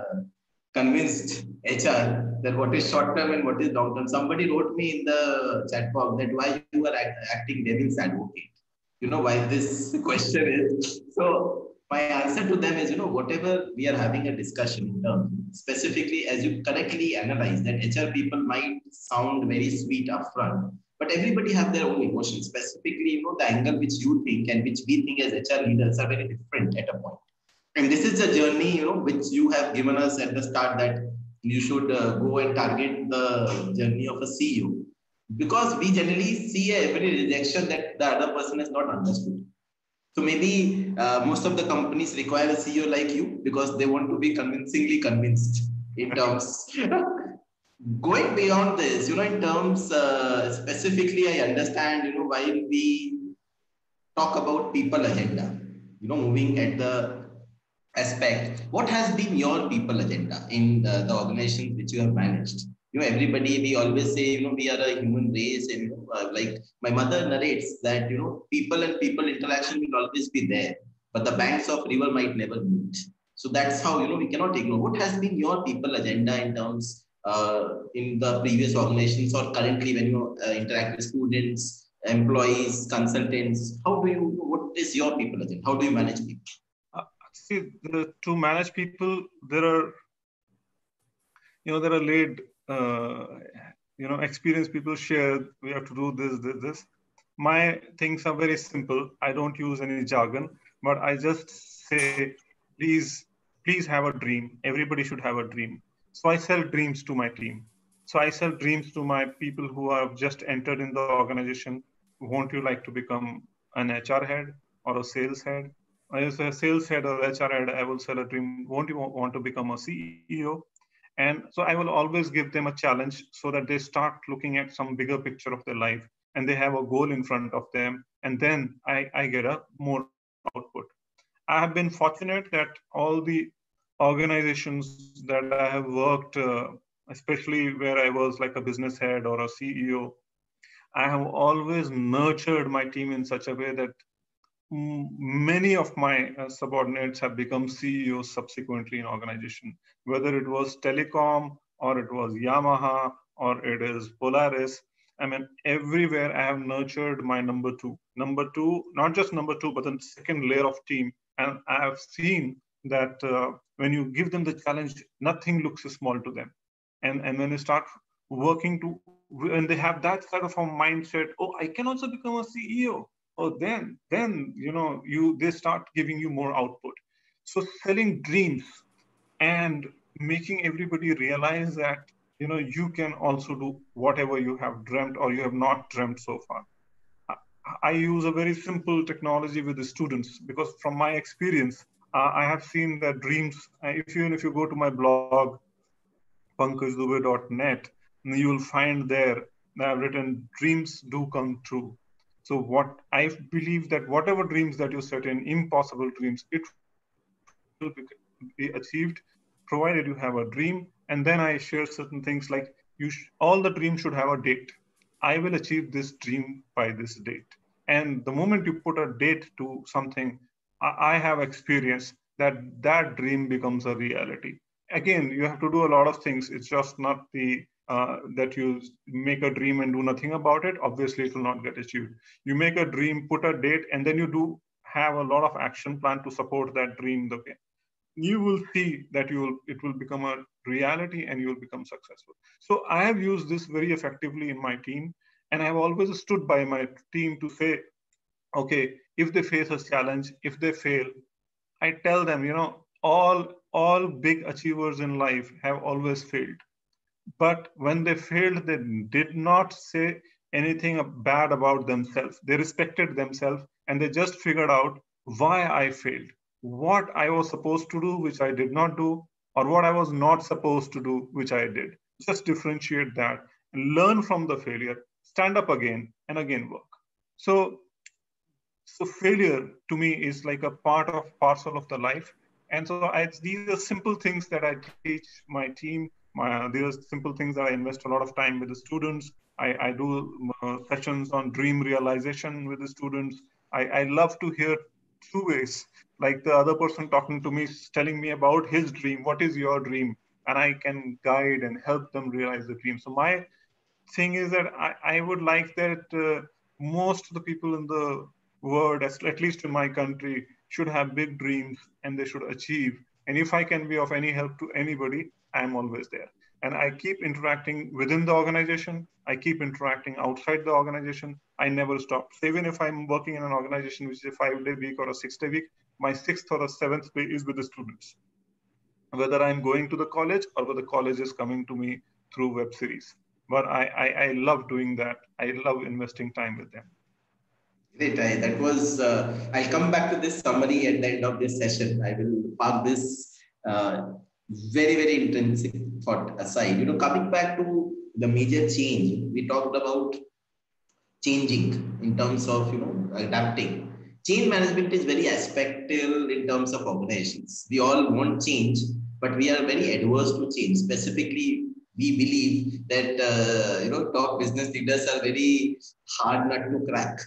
convinced HR that what is short term and what is long term. Somebody wrote me in the chat box that why you are act, acting devil's advocate. You know why this [LAUGHS] question is. So my answer to them is, you know, whatever we are having a discussion in terms, specifically as you correctly analyze that HR people might sound very sweet upfront, but everybody have their own emotions. Specifically, you know, the angle which you think and which we think as HR leaders are very different at a point. And this is a journey, you know, which you have given us at the start that you should uh, go and target the journey of a CEO. Because we generally see every rejection that the other person has not understood so maybe uh, most of the companies require a CEO like you because they want to be convincingly convinced in terms. [LAUGHS] Going beyond this, you know, in terms uh, specifically, I understand, you know, while we talk about people agenda, you know, moving at the aspect, what has been your people agenda in the, the organizations which you have managed? you know everybody we always say you know we are a human race and you know, uh, like my mother narrates that you know people and people interaction will always be there but the banks of river might never meet. So that's how you know we cannot ignore. What has been your people agenda in terms uh, in the previous organizations or currently when you uh, interact with students employees consultants? How do you what is your people agenda? How do you manage people see the, to manage people there are you know there are laid uh, you know experienced people share we have to do this this this. My things are very simple. I don't use any jargon but i just say please please have a dream. Everybody should have a dream. So i sell dreams to my team. So i sell dreams to my people who have just entered in the organization. Won't you like to become an hr head or a sales head as a sales head or hr head i will sell a dream won't you want to become a ceo and so I will always give them a challenge so that they start looking at some bigger picture of their life and they have a goal in front of them. And then I, I get a more output. I have been fortunate that all the organizations that I have worked, uh, especially where I was like a business head or a CEO, I have always nurtured my team in such a way that many of my uh, subordinates have become CEOs subsequently in organization, whether it was telecom or it was Yamaha or it is Polaris. I mean, everywhere I have nurtured my number two. Number two, not just number two, but the second layer of team. And I have seen that uh, when you give them the challenge, nothing looks small to them. And, and when you start working to, when they have that sort of a mindset, oh, I can also become a CEO oh then then you know you they start giving you more output. So selling dreams and making everybody realize that you know you can also do whatever you have dreamt or you have not dreamt so far. I use a very simple technology with the students because from my experience uh, i have seen that dreams. Uh, if you, if you go to my blog pankajdubey.net you will find there i've written dreams do come true So what I believe that whatever dreams that you set in, impossible dreams, it will be achieved provided you have a dream. And then I share certain things like you all the dreams should have a date. I will achieve this dream by this date. And the moment you put a date to something, I, I have experienced that that dream becomes a reality. Again, you have to do a lot of things. It's just not the uh, that you make a dream and do nothing about it. Obviously, it will not get achieved. You make a dream, put a date, and then you do have a lot of action plan to support that dream. You will see that you will it will become a reality and you will become successful. So I have used this very effectively in my team, and I have always stood by my team to say, okay, if they face a challenge, if they fail, I tell them, you know, all all big achievers in life have always failed. But when they failed, they did not say anything bad about themselves. They respected themselves and they just figured out why I failed, what I was supposed to do, which I did not do, or what I was not supposed to do, which I did. Just differentiate that and learn from the failure, stand up again and again work. So so failure to me is like a part of parcel of the life and so I, these are simple things that i teach my team my, these are simple things that i invest a lot of time with the students. I, I do uh, sessions on dream realization with the students. I, I love to hear two ways. Like the other person talking to me telling me about his dream. What is your dream? And i can guide and help them realize the dream. So my thing is that i, I would like that uh, most of the people in the world, at least in my country, should have big dreams and they should achieve. And if I can be of any help to anybody, I'm always there. And I keep interacting within the organization. I keep interacting outside the organization. I never stop. So even if I'm working in an organization which is a five day week or a six day week, my sixth or a seventh day is with the students. Whether I'm going to the college or whether the college is coming to me through web series. But I, I, I love doing that. I love investing time with them. Great. I, that was, uh, I'll come back to this summary at the end of this session. I will park this uh, very, very intrinsic thought aside. You know, coming back to the major change, we talked about changing in terms of, you know, adapting. Change management is very aspectal in terms of organizations. We all want change, but we are very adverse to change. Specifically, we believe that, uh, you know, top business leaders are very hard nut to crack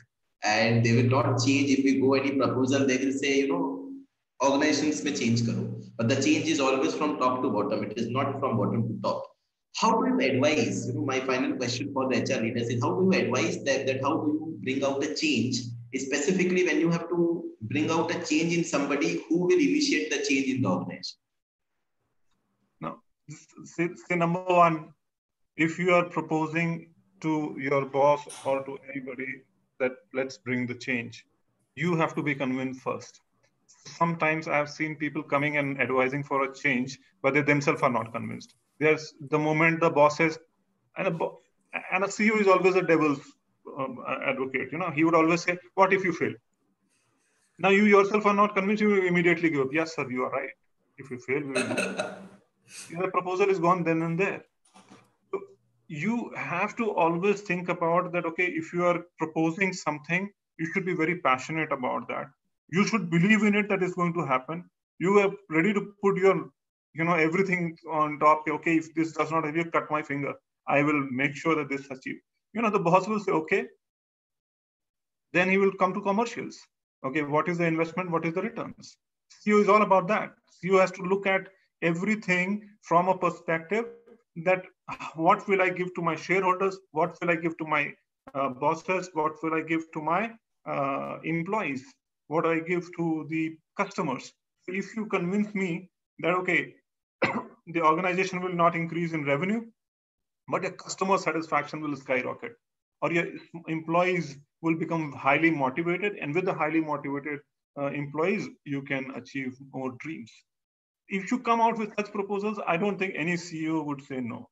and they will not change if we go any proposal they will say you know organizations may change karo but the change is always from top to bottom it is not from bottom to top how do you advise you know my final question for the hr leaders is how do you advise them that how do you bring out a change specifically when you have to bring out a change in somebody who will initiate the change in the organization no say, say number one if you are proposing to your boss or to anybody that let's bring the change. You have to be convinced first. Sometimes I've seen people coming and advising for a change, but they themselves are not convinced. There's the moment the boss says, and a, and a CEO is always a devil's um, advocate. You know, he would always say, "What if you fail?" Now you yourself are not convinced. You immediately give up. Yes, sir, you are right. If you fail, we will the proposal is gone then and there you have to always think about that okay if you are proposing something you should be very passionate about that you should believe in it that is going to happen. You are ready to put your you know everything on top. Okay if this does not have you cut my finger. I will make sure that this achieved you know the boss will say okay. Then he will come to commercials. Okay what is the investment? What is the returns? Ceo is all about that. Ceo has to look at everything from a perspective that what will I give to my shareholders? What will I give to my uh, bosses? What will I give to my uh, employees? What I give to the customers? If you convince me that, okay, [COUGHS] the organization will not increase in revenue, but your customer satisfaction will skyrocket, or your employees will become highly motivated, and with the highly motivated uh, employees, you can achieve more dreams if you come out with such proposals, I don't think any CEO would say no.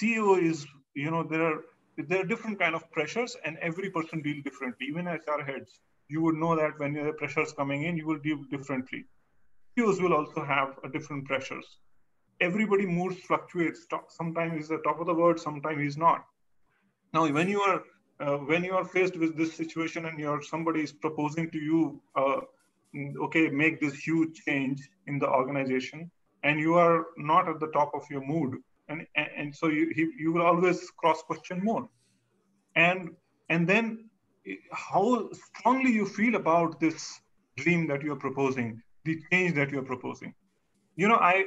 CEO is, you know, there are there are different kind of pressures, and every person deal differently. Even HR heads, you would know that when the pressure is coming in, you will deal differently. CEOs will also have a different pressures. Everybody moves, fluctuates. Sometimes he's the top of the world, sometimes he's not. Now, when you are uh, when you are faced with this situation and you're somebody is proposing to you, uh, okay, make this huge change in the organization, and you are not at the top of your mood, and and, and so you he, you will always cross question more, and and then how strongly you feel about this dream that you're proposing, the change that you're proposing. You know, I.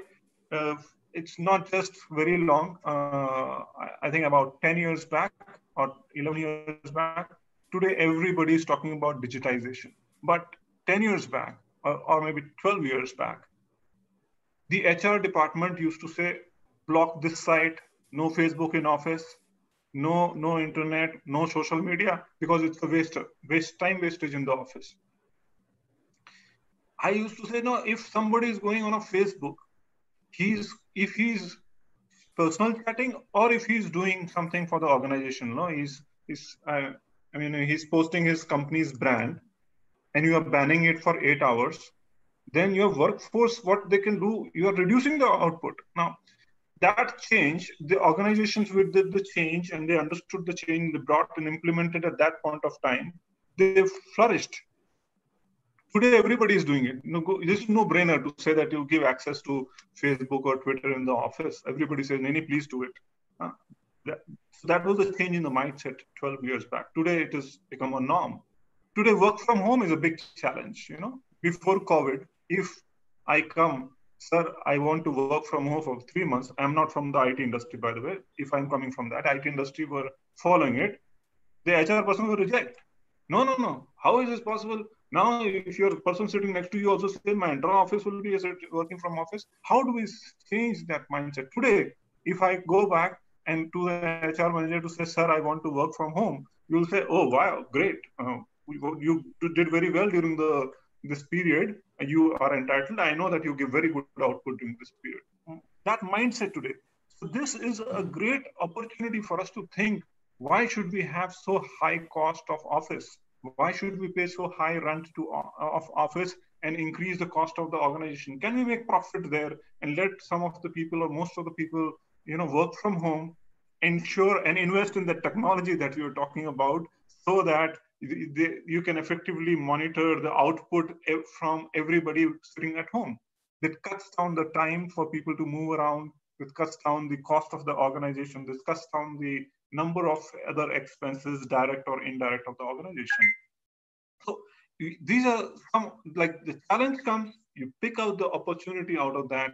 Uh, it's not just very long. Uh, I think about 10 years back, or 11 years back, today everybody is talking about digitization. But 10 years back, or, or maybe 12 years back, the HR department used to say, block this site, no Facebook in office, no no internet, no social media, because it's a waste, waste time wastage in the office. I used to say, no, if somebody is going on a Facebook, he's if he's personal chatting or if he's doing something for the organization no he's he's uh, i mean he's posting his company's brand and you are banning it for 8 hours then your workforce what they can do you are reducing the output now that change the organizations with the, the change and they understood the change they brought and implemented at that point of time they flourished today everybody is doing it. No, is no brainer to say that you give access to Facebook or Twitter in the office. Everybody says, Nini, please do it. That, so that was a change in the mindset 12 years back. Today it has become a norm. Today work from home is a big challenge. You know, before COVID, if I come, sir, I want to work from home for three months. I'm not from the IT industry, by the way. If I'm coming from that IT industry, were following it. The HR person will reject. No, no, no. How is this possible? Now, if your person sitting next to you also say my entire office will be working from office, how do we change that mindset? Today, if I go back and to the HR manager to say, sir, I want to work from home, you'll say, oh, wow, great. Uh, you did very well during the this period. You are entitled. I know that you give very good output during this period. That mindset today. So this is a great opportunity for us to think, why should we have so high cost of office? Why should we pay so high rent to of office and increase the cost of the organization? Can we make profit there and let some of the people or most of the people, you know, work from home, ensure and invest in the technology that you're talking about, so that you can effectively monitor the output from everybody sitting at home. That cuts down the time for people to move around. It cuts down the cost of the organization. This cuts down the number of other expenses, direct or indirect, of the organization. So these are some, like the challenge comes, you pick out the opportunity out of that.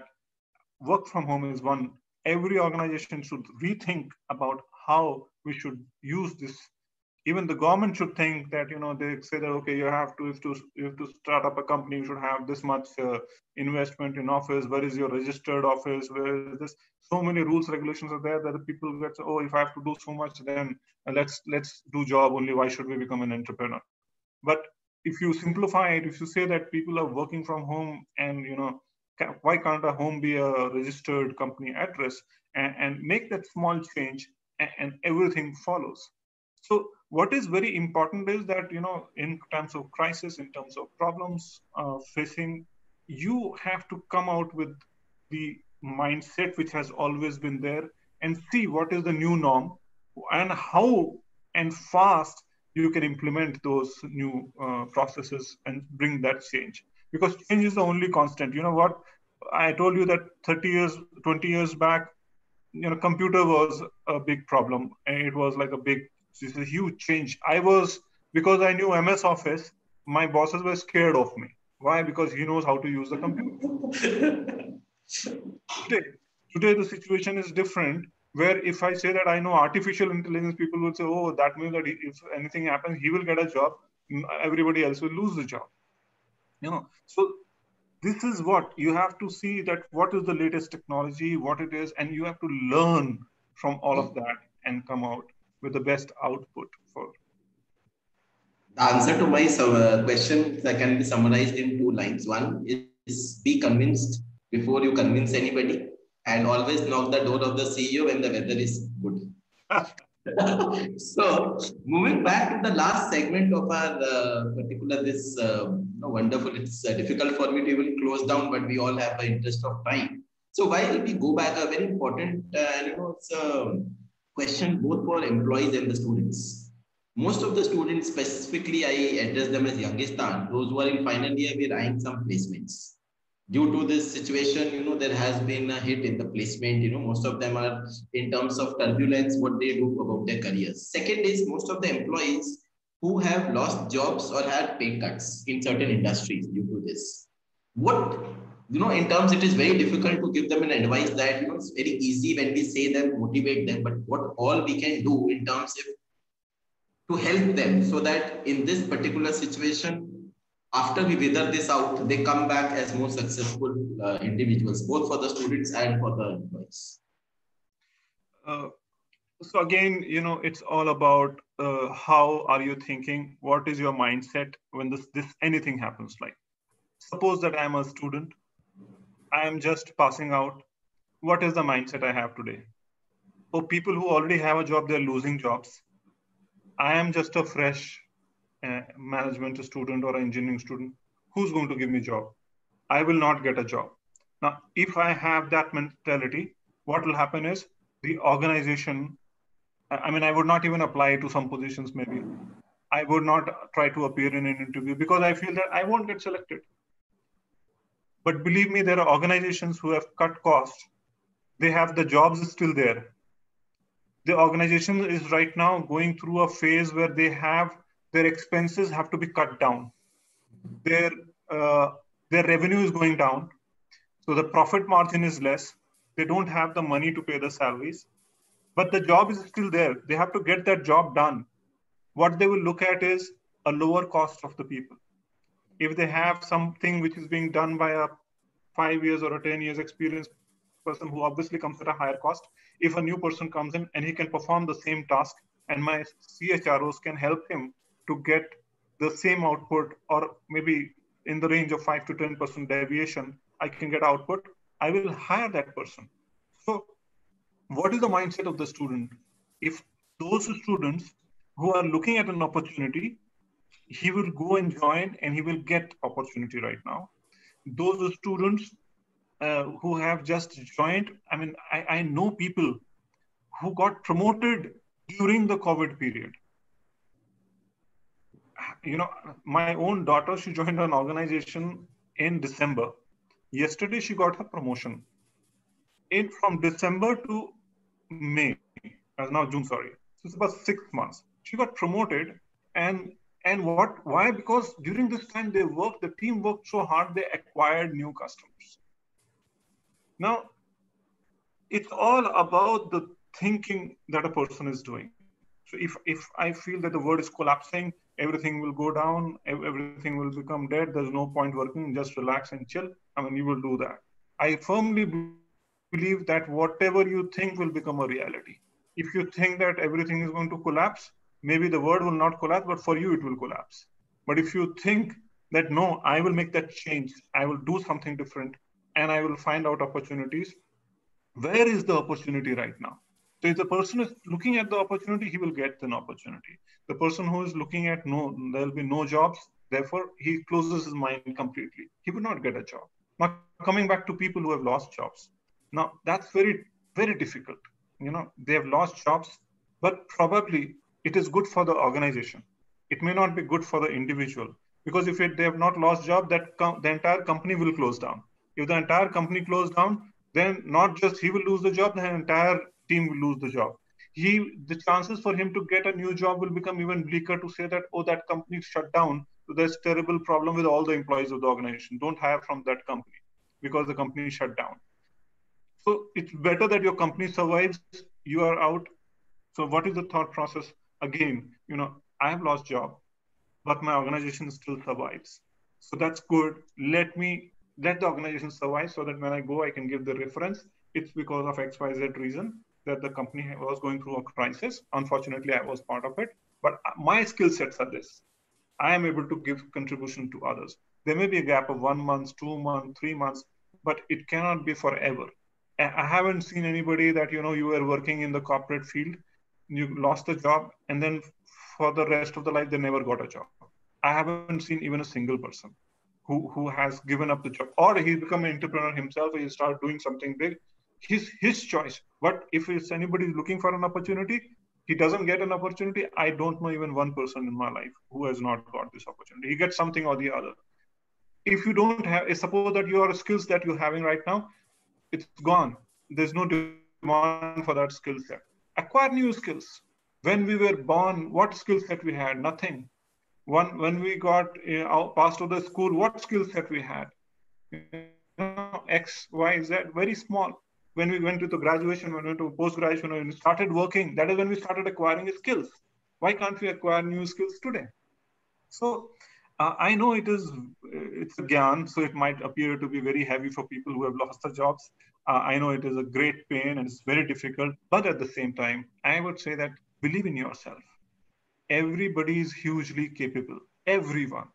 Work from home is one. Every organization should rethink about how we should use this even the government should think that you know they say that okay you have to if to if to start up a company you should have this much uh, investment in office. Where is your registered office? Where is this? So many rules regulations are there that the people get oh if i have to do so much then let's let's do job only. Why should we become an entrepreneur? But if you simplify it if you say that people are working from home and you know why can't a home be a registered company address? And, and make that small change and, and everything follows. So what is very important is that you know in terms of crisis in terms of problems uh, facing you have to come out with the mindset which has always been there and see what is the new norm and how and fast you can implement those new uh, processes and bring that change. Because change is the only constant. You know what? I told you that 30 years 20 years back you know computer was a big problem. And it was like a big it's a huge change. I was because I knew MS Office, my bosses were scared of me. Why? Because he knows how to use the computer. today, today the situation is different. Where if I say that I know artificial intelligence, people will say, "Oh, that means that if anything happens, he will get a job. Everybody else will lose the job." You know, so this is what you have to see that what is the latest technology, what it is, and you have to learn from all of that and come out with the best output for? The answer to my uh, question that can be summarized in two lines. One is be convinced before you convince anybody, and always knock the door of the CEO when the weather is good. [LAUGHS] so moving back to the last segment of our uh, particular this uh, wonderful it's uh, difficult for me to even close down but we all have an interest of time so while we go back a very important uh, you know it's question both for employees and the students. most of the students, specifically I address them as youngest,an those who are in final year, we're eyeing some placements. Due to this situation, you know, there has been a hit in the placement. You know, most of them are in terms of turbulence, what they do about their careers. Second is most of the employees who have lost jobs or had pay cuts in certain industries due to this. What you know, in terms, it is very difficult to give them an advice that you know it's very easy when we say them, motivate them, but what all we can do in terms of to help them so that in this particular situation, after we wither this out, they come back as more successful uh, individuals, both for the students and for the employees. Uh, so again, you know, it's all about uh, how are you thinking? What is your mindset when this, this anything happens? Like, suppose that I'm a student, I am just passing out. What is the mindset I have today? For people who already have a job, they're losing jobs I am just a fresh uh, management student or engineering student. Who's going to give me a job? I will not get a job. Now, if I have that mentality, what will happen is the organization, I mean, I would not even apply to some positions, maybe. I would not try to appear in an interview because I feel that I won't get selected. But believe me, there are organizations who have cut costs. They have the jobs still there. The organization is right now going through a phase where they have their expenses have to be cut down. Their uh, their revenue is going down. So the profit margin is less. They don't have the money to pay the salaries. But the job is still there. They have to get that job done. What they will look at is a lower cost of the people if they have something which is being done by a 5 years or a 10 years experience person who obviously comes at a higher cost if a new person comes in and he can perform the same task and my chros can help him to get the same output or maybe in the range of 5 to 10% deviation i can get output i will hire that person. So what is the mindset of the student? If those students who are looking at an opportunity he will go and join and he will get opportunity right now those students uh, who have just joined. I mean, I, I know people who got promoted during the COVID period. You know, my own daughter, she joined an organization in December. Yesterday, she got her promotion. In from December to May, as now June, sorry. So it's about six months. She got promoted, and and what? Why? Because during this time they worked, the team worked so hard, they acquired new customers now, it's all about the thinking that a person is doing. So if, if I feel that the world is collapsing, everything will go down, everything will become dead, there's no point working, just relax and chill. I mean, you will do that. I firmly believe that whatever you think will become a reality. If you think that everything is going to collapse, maybe the world will not collapse, but for you it will collapse. But if you think that no, I will make that change, I will do something different, and I will find out opportunities. Where is the opportunity right now? So if the person is looking at the opportunity, he will get an opportunity. The person who is looking at no, there will be no jobs, therefore he closes his mind completely. He will not get a job. Now coming back to people who have lost jobs. Now that's very, very difficult. You know, they have lost jobs, but probably it is good for the organization. It may not be good for the individual because if it, they have not lost job, that com- the entire company will close down if the entire company closed down, then not just he will lose the job, the entire team will lose the job. He, the chances for him to get a new job will become even bleaker to say that, oh, that company shut down. So there's terrible problem with all the employees of the organization. Don't hire from that company because the company shut down. So it's better that your company survives, you are out. So what is the thought process? Again, you know, I have lost job, but my organization still survives. So that's good. Let me let the organization survive so that when I go, I can give the reference. It's because of XYZ reason that the company was going through a crisis. Unfortunately, I was part of it. But my skill sets are this. I am able to give contribution to others. There may be a gap of one month, two months, three months, but it cannot be forever. I haven't seen anybody that you know you were working in the corporate field, you lost the job, and then for the rest of the life they never got a job. I haven't seen even a single person who, who has given up the job or he's become an entrepreneur himself or he start doing something big his his choice but if it's anybody looking for an opportunity he doesn't get an opportunity. I don't know even one person in my life who has not got this opportunity. He gets something or the other. If you don't have, suppose that your skills that you're having right now, it's gone. There's no demand for that skill set. Acquire new skills. When we were born, what skill set we had? Nothing. One, when we got uh, passed of the school, what skill set we had? You know, X, Y, Z, very small when we went to the graduation, when we went to post graduation, when we started working, that is when we started acquiring skills. Why can't we acquire new skills today? So uh, I know it is it's a gyan, so it might appear to be very heavy for people who have lost their jobs. Uh, I know it is a great pain and it's very difficult, but at the same time, I would say that believe in yourself. Everybody is hugely capable. Everyone.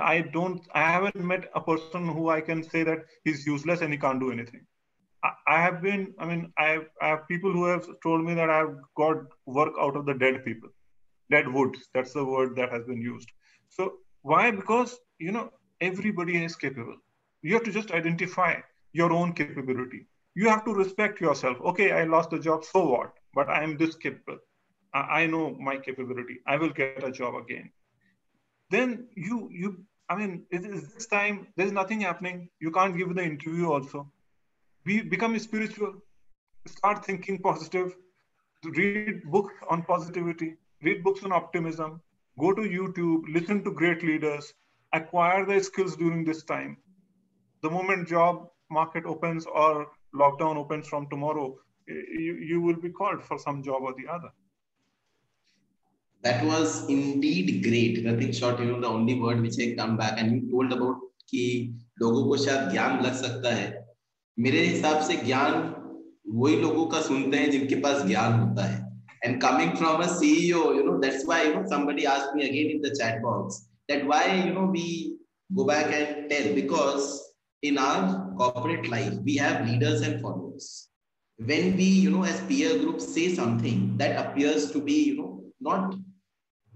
I don't. I haven't met a person who I can say that he's useless and he can't do anything I have been, I mean, I I have people who have told me that I've got work out of the dead people, dead wood. That's the word that has been used. So why? Because, you know, everybody is capable. You have to just identify your own capability. You have to respect yourself. Okay, I lost the job, so what? But I am this capable. I, know my capability. I will get a job again. Then you, you, I mean, it is this time, there's nothing happening. You can't give the interview also be, become spiritual, start thinking positive, read books on positivity, read books on optimism, go to YouTube, listen to great leaders, acquire the skills during this time. The moment job market opens or lockdown opens from tomorrow, you, you will be called for some job or the other. That was indeed great. Nothing short, you know, the only word which I come back and you told about कि लोगों को शायद ज्ञान लग सकता है मेरे हिसाब से ज्ञान वही लोगों का सुनते हैं जिनके पास ज्ञान होता है and coming from a ceo you know that's why you know somebody asked me again in the chat box that why you know we go back and tell. Because in our corporate life we have leaders and followers. When we you know as peer groups say something that appears to be you know not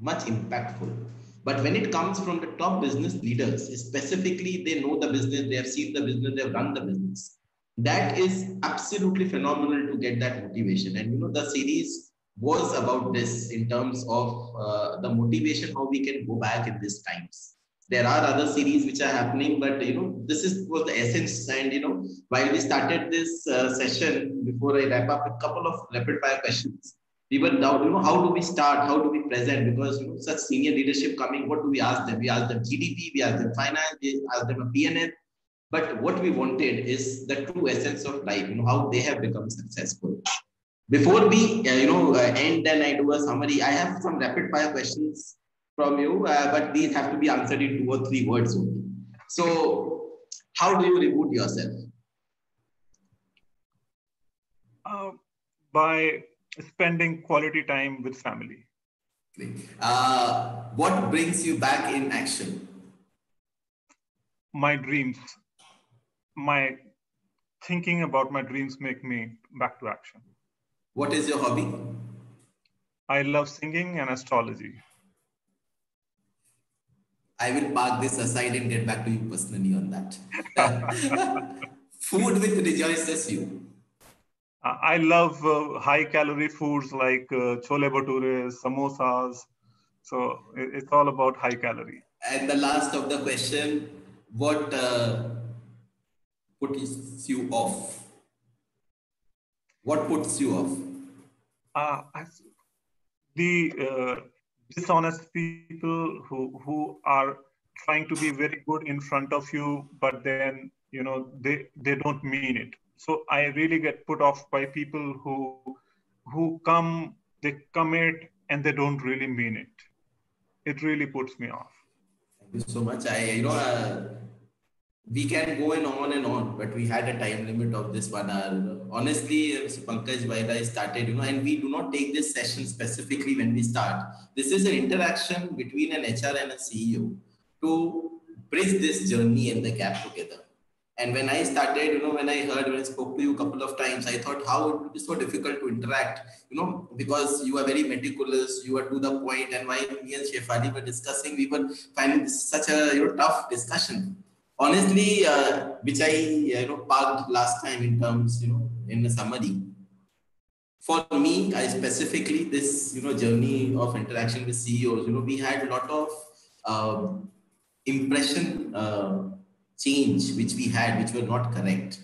much impactful. But when it comes from the top business leaders specifically they know the business they have seen the business they have run the business. That is absolutely phenomenal to get that motivation. And you know the series was about this in terms of uh, the motivation how we can go back in these times. There are other series which are happening but you know this is was the essence. And you know while we started this uh, session before i wrap up a couple of rapid fire questions. We were down you know how do we start? How do we present? Because you know such senior leadership coming what do we ask them? We ask them gdp we ask them finance we ask them a pnl but what we wanted is the true essence of life, you know, how they have become successful. Before we, uh, you know, uh, end and I do a summary, I have some rapid fire questions from you, uh, but these have to be answered in two or three words only. So, how do you reboot yourself? Uh, by spending quality time with family. Uh, what brings you back in action? My dreams my thinking about my dreams make me back to action. What is your hobby? I love singing and astrology. I will park this aside and get back to you personally on that. [LAUGHS] Food which rejoices you. I love uh, high calorie foods like uh, chole bhature, samosas. So it's all about high calorie. And the last of the question, what uh, puts you off? What puts you off? Uh, the uh, dishonest people who who are trying to be very good in front of you, but then you know they they don't mean it. So I really get put off by people who who come they commit and they don't really mean it. It really puts me off. Thank you so much. I you know. Uh we can go in on and on, but we had a time limit of this one hour. Honestly. Pankaj, I started, you know, and we do not take this session specifically when we start. This is an interaction between an HR and a CEO to bridge this journey and the gap together. And when I started, you know, when I heard, when I spoke to you a couple of times, I thought how it would be so difficult to interact, you know, because you are very meticulous, you are to the point, and while me and Shefali were discussing, we were finding this such a you know tough discussion honestly, uh, which I you know parked last time in terms you know in the summary. for me, I specifically this you know journey of interaction with CEOs, you know, we had a lot of um, impression uh, change which we had, which were not correct.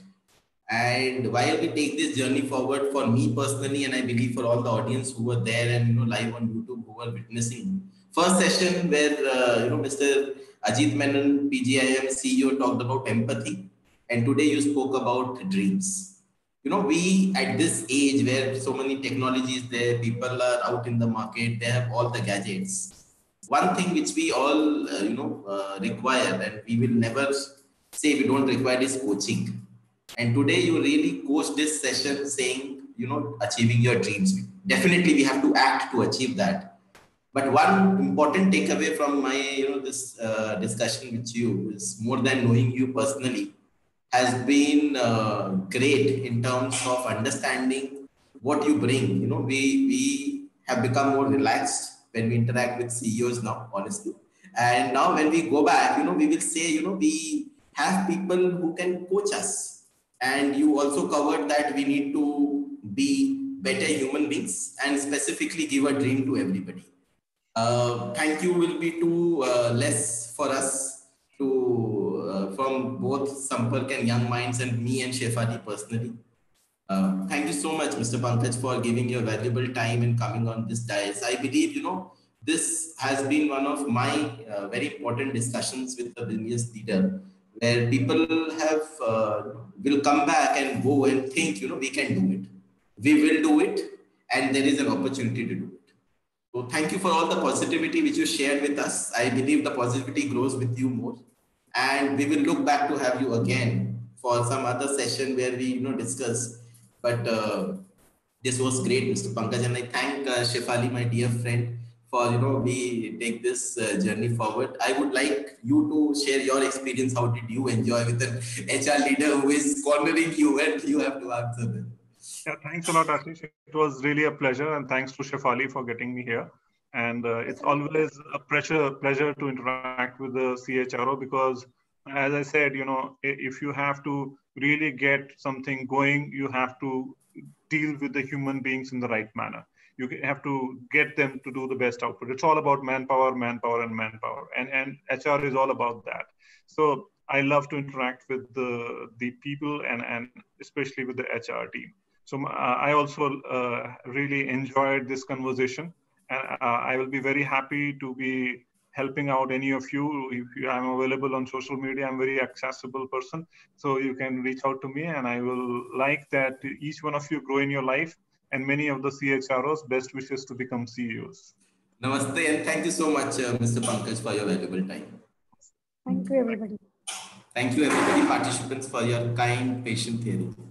And while we take this journey forward, for me personally, and I believe for all the audience who were there and you know live on YouTube who were witnessing, first session where uh, you know Mr. Ajit Menon, PGIM CEO, talked about empathy, and today you spoke about dreams. You know we at this age where so many technologies there people are out in the market they have all the gadgets. One thing which we all uh, you know uh, require and we will never say we don't require is coaching. And today you really coach this session saying you know achieving your dreams. Definitely we have to act to achieve that but one important takeaway from my you know this uh, discussion with you is more than knowing you personally has been uh, great in terms of understanding what you bring. You know, we we have become more relaxed when we interact with CEOs now, honestly. And now when we go back, you know, we will say, you know, we have people who can coach us. And you also covered that we need to be better human beings and specifically give a dream to everybody. Uh, thank you will be too uh, less for us to uh, from both Sampark and Yung Minds and me and Shefali personally. Thank you so much, Mr. Pankaj, for giving your valuable time and coming on this dais. I believe, you know, this has been one of my uh, very important discussions with the business leader, where people have uh, will come back and go and think, you know, we can do it. We will do it, and there is an opportunity to do it. So thank you for all the positivity which you shared with us. I believe the positivity grows with you more. And we will look back to have you again for some other session where we you know discuss. But uh, this was great mr pankaj. And i thank uh, shefali my dear friend for you know we take this uh, journey forward. I would like you to share your experience. How did you enjoy with an hr leader who is cornering you and you have to answer them yeah thanks a lot ashish. It was really a pleasure and thanks to shefali for getting me here. And uh, it's always a pleasure pleasure to interact with the chro because as i said you know if you have to really get something going you have to deal with the human beings in the right manner. You have to get them to do the best output. It's all about manpower manpower and manpower. And and hr is all about that. So i love to interact with the the people and and especially with the hr team so uh, i also uh, really enjoyed this conversation and uh, I will be very happy to be helping out any of you. If you, I'm available on social media, I'm a very accessible person. So you can reach out to me and I will like that each one of you grow in your life and many of the CHROs best wishes to become CEOs. Namaste and thank you so much, uh, Mr. Pankaj, for your valuable time. Thank you, everybody. Thank you, everybody, participants, for your kind, patient hearing.